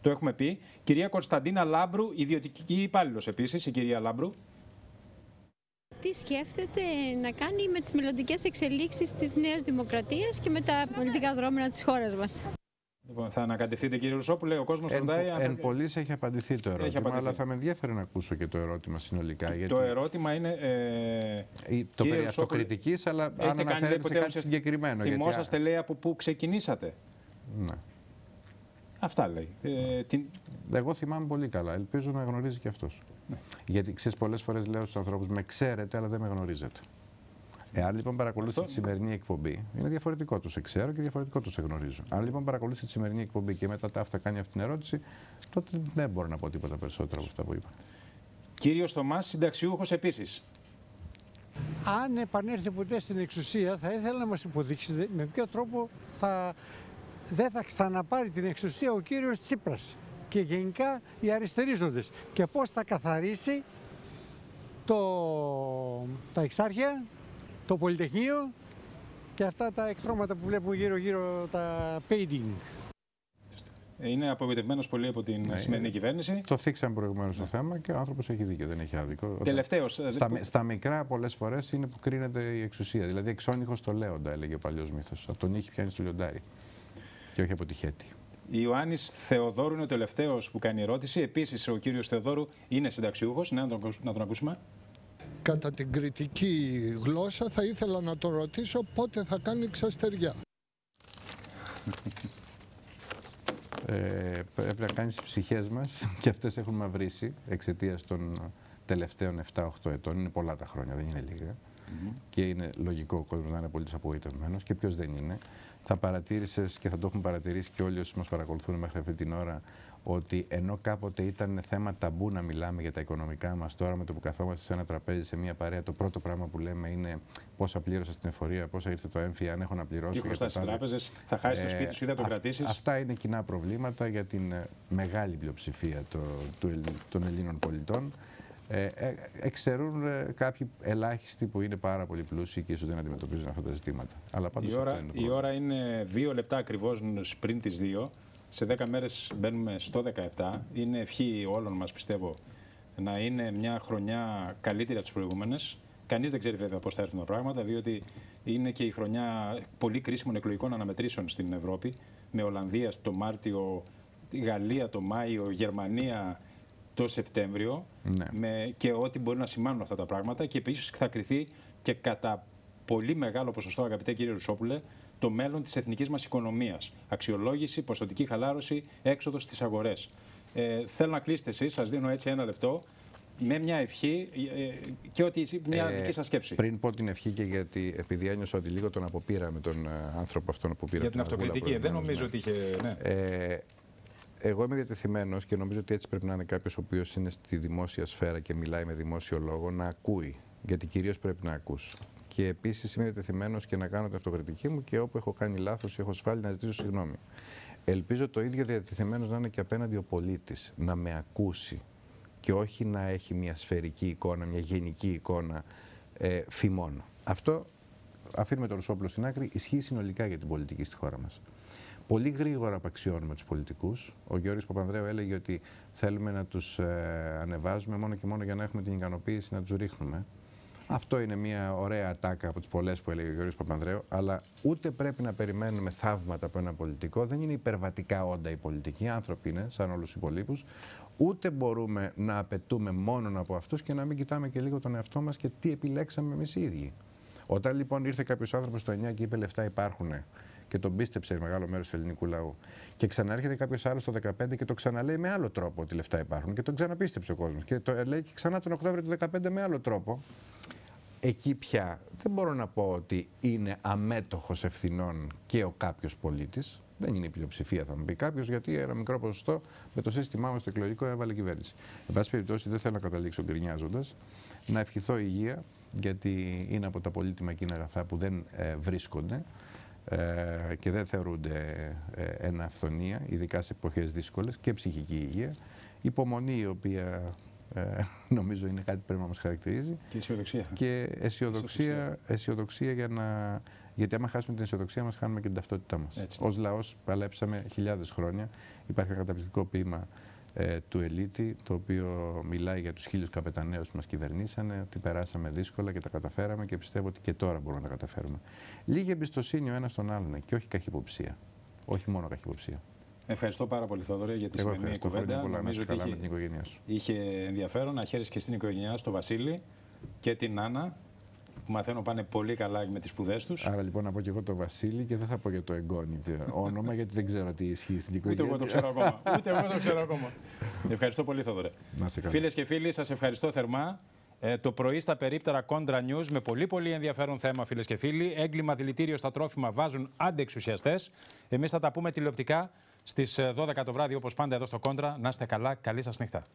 Το έχουμε πει. Κυρία Κωνσταντίνα Λάμπρου, ιδιωτική υπάλληλος επίσης, η κυρία Λάμπρου τι σκέφτεται να κάνει με τις μελλοντικές εξελίξεις της Νέας Δημοκρατίας και με τα πολιτικά δρόμενα της χώρας μας. Λοιπόν, θα ανακατευθείτε κύριε Ρουσόπουλε, ο κόσμος ρωτάει. Εν, εν πολλής έχει απαντηθεί το ερώτημα, απαντηθεί. αλλά θα με ενδιαφέρει να ακούσω και το ερώτημα συνολικά. Γιατί... Το ερώτημα είναι. Ε, το περί αυτοκριτικής, αλλά αν αναφέρεται σε κάτι συγκεκριμένο. Θυμόσαστε, γιατί... λέει, από πού ξεκινήσατε; Ναι. Αυτά λέει. Ε, την... Εγώ θυμάμαι πολύ καλά. Ελπίζω να γνωρίζει και αυτός. Ναι. Γιατί ξέρεις, πολλές φορές λέω στους ανθρώπους με ξέρετε, αλλά δεν με γνωρίζετε. Εάν λοιπόν παρακολουθείτε τη σημερινή εκπομπή, είναι διαφορετικό του σε ξέρω και διαφορετικό του σε γνωρίζω. Αν λοιπόν παρακολουθείτε τη σημερινή εκπομπή και μετά τα αυτά κάνει αυτή την ερώτηση, τότε δεν μπορώ να πω τίποτα περισσότερο από αυτά που είπα. Κύριος Θωμάς, συνταξιούχος επίσης. Αν επανέλθει ποτέ στην εξουσία, θα ήθελα να μας υποδείξει με ποιο τρόπο θα δεν θα ξαναπάρει την εξουσία ο κύριος Τσίπρας και γενικά οι αριστερίζοντες και πώς θα καθαρίσει το, τα εξάρχεια, το Πολυτεχνείο και αυτά τα εκτρώματα που βλέπουμε γύρω-γύρω τα painting. Είναι απογοητευμένος πολύ από την Ναι, σημερινή ε, κυβέρνηση. Το θίξαμε προηγουμένως το θέμα και ο άνθρωπος έχει δίκιο, δεν έχει άδικο. Τελευταίος, ε, Στα, δεν- μι- στα μικρά πολλές φορές είναι που κρίνεται η εξουσία. Δηλαδή, εξώνυχος το λέοντα, έλεγε ο παλιός μύθος. Από τον ήχη πιάνει το λιοντάρι. Και όχι από τη χέτη. Ιωάννης Θεοδόρου είναι ο τελευταίος που κάνει ερώτηση. Επίσης, ο κύριος Θεοδόρου είναι συνταξιούχος. Ναι, να τον, ακούσ- να τον ακούσουμε. Κατά την κριτική γλώσσα θα ήθελα να τον ρωτήσω πότε θα κάνει ξαστεριά. Ε, πρέπει να κάνεις τις ψυχές μας και αυτές έχουν μαυρίσει εξαιτίας των τελευταίων 7-8 ετών. Είναι πολλά τα χρόνια, δεν είναι λίγα. Και είναι λογικό ο κόσμος να είναι πολύ απογοητευμένος και ποιος δεν είναι. Θα παρατήρησες και θα το έχουν παρατηρήσει και όλοι όσοι μας παρακολουθούν μέχρι αυτή την ώρα ότι ενώ κάποτε ήταν θέμα ταμπού να μιλάμε για τα οικονομικά μας, τώρα με το που καθόμαστε σε ένα τραπέζι, σε μια παρέα, το πρώτο πράγμα που λέμε είναι πόσα πλήρωσα στην εφορία, πόσα ήρθε το έμφυα, αν έχω να πληρώσω. Τι για χρωστά το στις τάδε. τράπεζες, θα χάσεις το σπίτι σου ή θα το αυ- κρατήσεις; Αυτά είναι κοινά προβλήματα για την ε, μεγάλη πλειοψηφία το, του Ελλ- των Ελλήνων πολιτών. Ε, ε, εξαιρούν ε, κάποιοι ελάχιστοι που είναι πάρα πολύ πλούσιοι και ίσως δεν αντιμετωπίζουν αυτά τα ζητήματα. Αλλά πάντως Η αυτό ώρα, είναι το η πρόβλημα. ώρα είναι δύο λεπτά ακριβώς πριν τις 2. Σε 10 μέρες μπαίνουμε στο 17. Είναι ευχή όλων μας, πιστεύω, να είναι μια χρονιά καλύτερη από τις προηγούμενες. Κανείς δεν ξέρει βέβαια πώς θα έρθουν τα πράγματα, διότι είναι και η χρονιά πολύ κρίσιμων εκλογικών αναμετρήσεων στην Ευρώπη. Με Ολλανδία το Μάρτιο, τη Γαλλία το Μάιο, Γερμανία το Σεπτέμβριο. Ναι. Με, και ό,τι μπορεί να σημάνουν αυτά τα πράγματα. Και επίσης θα κριθεί και κατά πολύ μεγάλο ποσοστό, αγαπητέ κύριε Ρουσόπουλε, το μέλλον της εθνικής μας οικονομίας. Αξιολόγηση, ποσοτική χαλάρωση, έξοδος στις αγορές. Ε, θέλω να κλείσετε εσείς, σας δίνω έτσι ένα λεπτό, με μια ευχή ε, και ότι μια Ε, δική σας σκέψη. Πριν πω την ευχή και γιατί επειδή ένιωσα ότι λίγο τον αποπήραμε τον ε, άνθρωπο αυτόν που πήρα. Για την από Αργούλα αυτοκριτική. Δεν προηγουμένως, νομίζω ναι. ότι είχε. Ναι. Ε, εγώ είμαι διατεθειμένος και νομίζω ότι έτσι πρέπει να είναι κάποιος ο οποίος είναι στη δημόσια σφαίρα και μιλάει με δημόσιο λόγο να ακούει. Γιατί κυρίως πρέπει να ακούς. Και επίσης είμαι διατεθειμένος και να κάνω την αυτοκριτική μου και όπου έχω κάνει λάθος ή έχω σφάλει να ζητήσω συγγνώμη. Ελπίζω το ίδιο διατεθειμένος να είναι και απέναντι ο πολίτης, να με ακούσει και όχι να έχει μια σφαιρική εικόνα, μια γενική εικόνα ε, φημών. Αυτό αφήνουμε το Ρουσόπουλο στην άκρη, ισχύει συνολικά για την πολιτική στη χώρα μας. Πολύ γρήγορα απαξιώνουμε τους πολιτικούς. Ο Γιώργος Παπανδρέου έλεγε ότι θέλουμε να τους ε, ανεβάζουμε μόνο και μόνο για να έχουμε την ικανοποίηση να τους ρίχνουμε. Αυτό είναι μια ωραία ατάκα από τις πολλές που έλεγε ο Γιώργος Παπανδρέου, αλλά ούτε πρέπει να περιμένουμε θαύματα από ένα πολιτικό. Δεν είναι υπερβατικά όντα οι πολιτικοί, άνθρωποι είναι, σαν όλους τους υπολείπους. Ούτε μπορούμε να απαιτούμε μόνο από αυτούς και να μην κοιτάμε και λίγο τον εαυτό μας και τι επιλέξαμε εμείς οι ίδιοι. Όταν λοιπόν ήρθε κάποιος άνθρωπος στο 9 και είπε λεφτά υπάρχουν και τον πίστεψε μεγάλο μέρος του ελληνικού λαού, και ξαναέρχεται κάποιος άλλος το 15 και το ξαναλέει με άλλο τρόπο ότι λεφτά υπάρχουν και τον ξαναπίστεψε ο κόσμος. Και το λέει και ξανά τον Οκτώβριο του 15 με άλλο τρόπο. Εκεί πια δεν μπορώ να πω ότι είναι αμέτωχος ευθυνών και ο κάποιος πολίτης. Δεν είναι η πλειοψηφία, θα μου πει κάποιος, γιατί ένα μικρό ποσοστό με το σύστημά μας το εκλογικό έβαλε κυβέρνηση. Εν πάση περιπτώσει, δεν θέλω να καταλήξω γκρινιάζοντας. Να ευχηθώ υγεία, γιατί είναι από τα πολύτιμα εκείνα αγαθά που δεν ε, βρίσκονται ε, και δεν θεωρούνται ε, ένα αυθονία, ειδικά σε εποχές δύσκολες και ψυχική υγεία. Υπομονή η οποία ε, νομίζω είναι κάτι που πρέπει να μας χαρακτηρίζει. Και αισιοδοξία. Και αισιοδοξία, αισιοδοξία για να... Γιατί άμα χάσουμε την αισιοδοξία μας, χάνουμε και την ταυτότητά μας. Έτσι. Ως λαός παλέψαμε χιλιάδες χρόνια. Υπάρχει ένα καταπληκτικό ποίημα ε, του Ελίτη, το οποίο μιλάει για τους χίλιους καπεταναίους που μας κυβερνήσανε, ότι περάσαμε δύσκολα και τα καταφέραμε και πιστεύω ότι και τώρα μπορούμε να τα καταφέρουμε. Λίγη εμπιστοσύνη ο ένας στον άλλον και όχι καχυποψία. Όχι μόνο καχυποψία. Ευχαριστώ πάρα πολύ, Θόδωρε, για τη Εγώ σημερινή ευχαριστώ. κουβέντα. Χρόνια πολλά. Να είσαι ότι καλά είχε, με την οικογένειά σου. είχε ενδιαφέρον να χαίρεσαι και στην οικογένειά σου, τον Βασίλη και την Άννα, που μαθαίνω πάνε πολύ καλά με τις σπουδές τους. Άρα λοιπόν να πω και εγώ το Βασίλη και δεν θα πω για το εγγόνι το όνομα γιατί δεν ξέρω τι ισχύει στην Ούτε οικογένεια. εγώ το ξέρω ακόμα. Ούτε εγώ το ξέρω ακόμα. Ευχαριστώ πολύ, Θόδωρε. Να είστε καλά. Φίλες και φίλοι, σας ευχαριστώ θερμά. Ε, το πρωί στα περίπτερα Contra News με πολύ πολύ ενδιαφέρον θέμα, φίλες και φίλοι. Έγκλημα δηλητήριο στα τρόφιμα βάζουν αντεξουσιαστέ. Εμείς θα τα πούμε τηλεοπτικά στις 12 το βράδυ, όπως πάντα εδώ στο Contra. Να είστε καλά. Καλή σας νύχτα.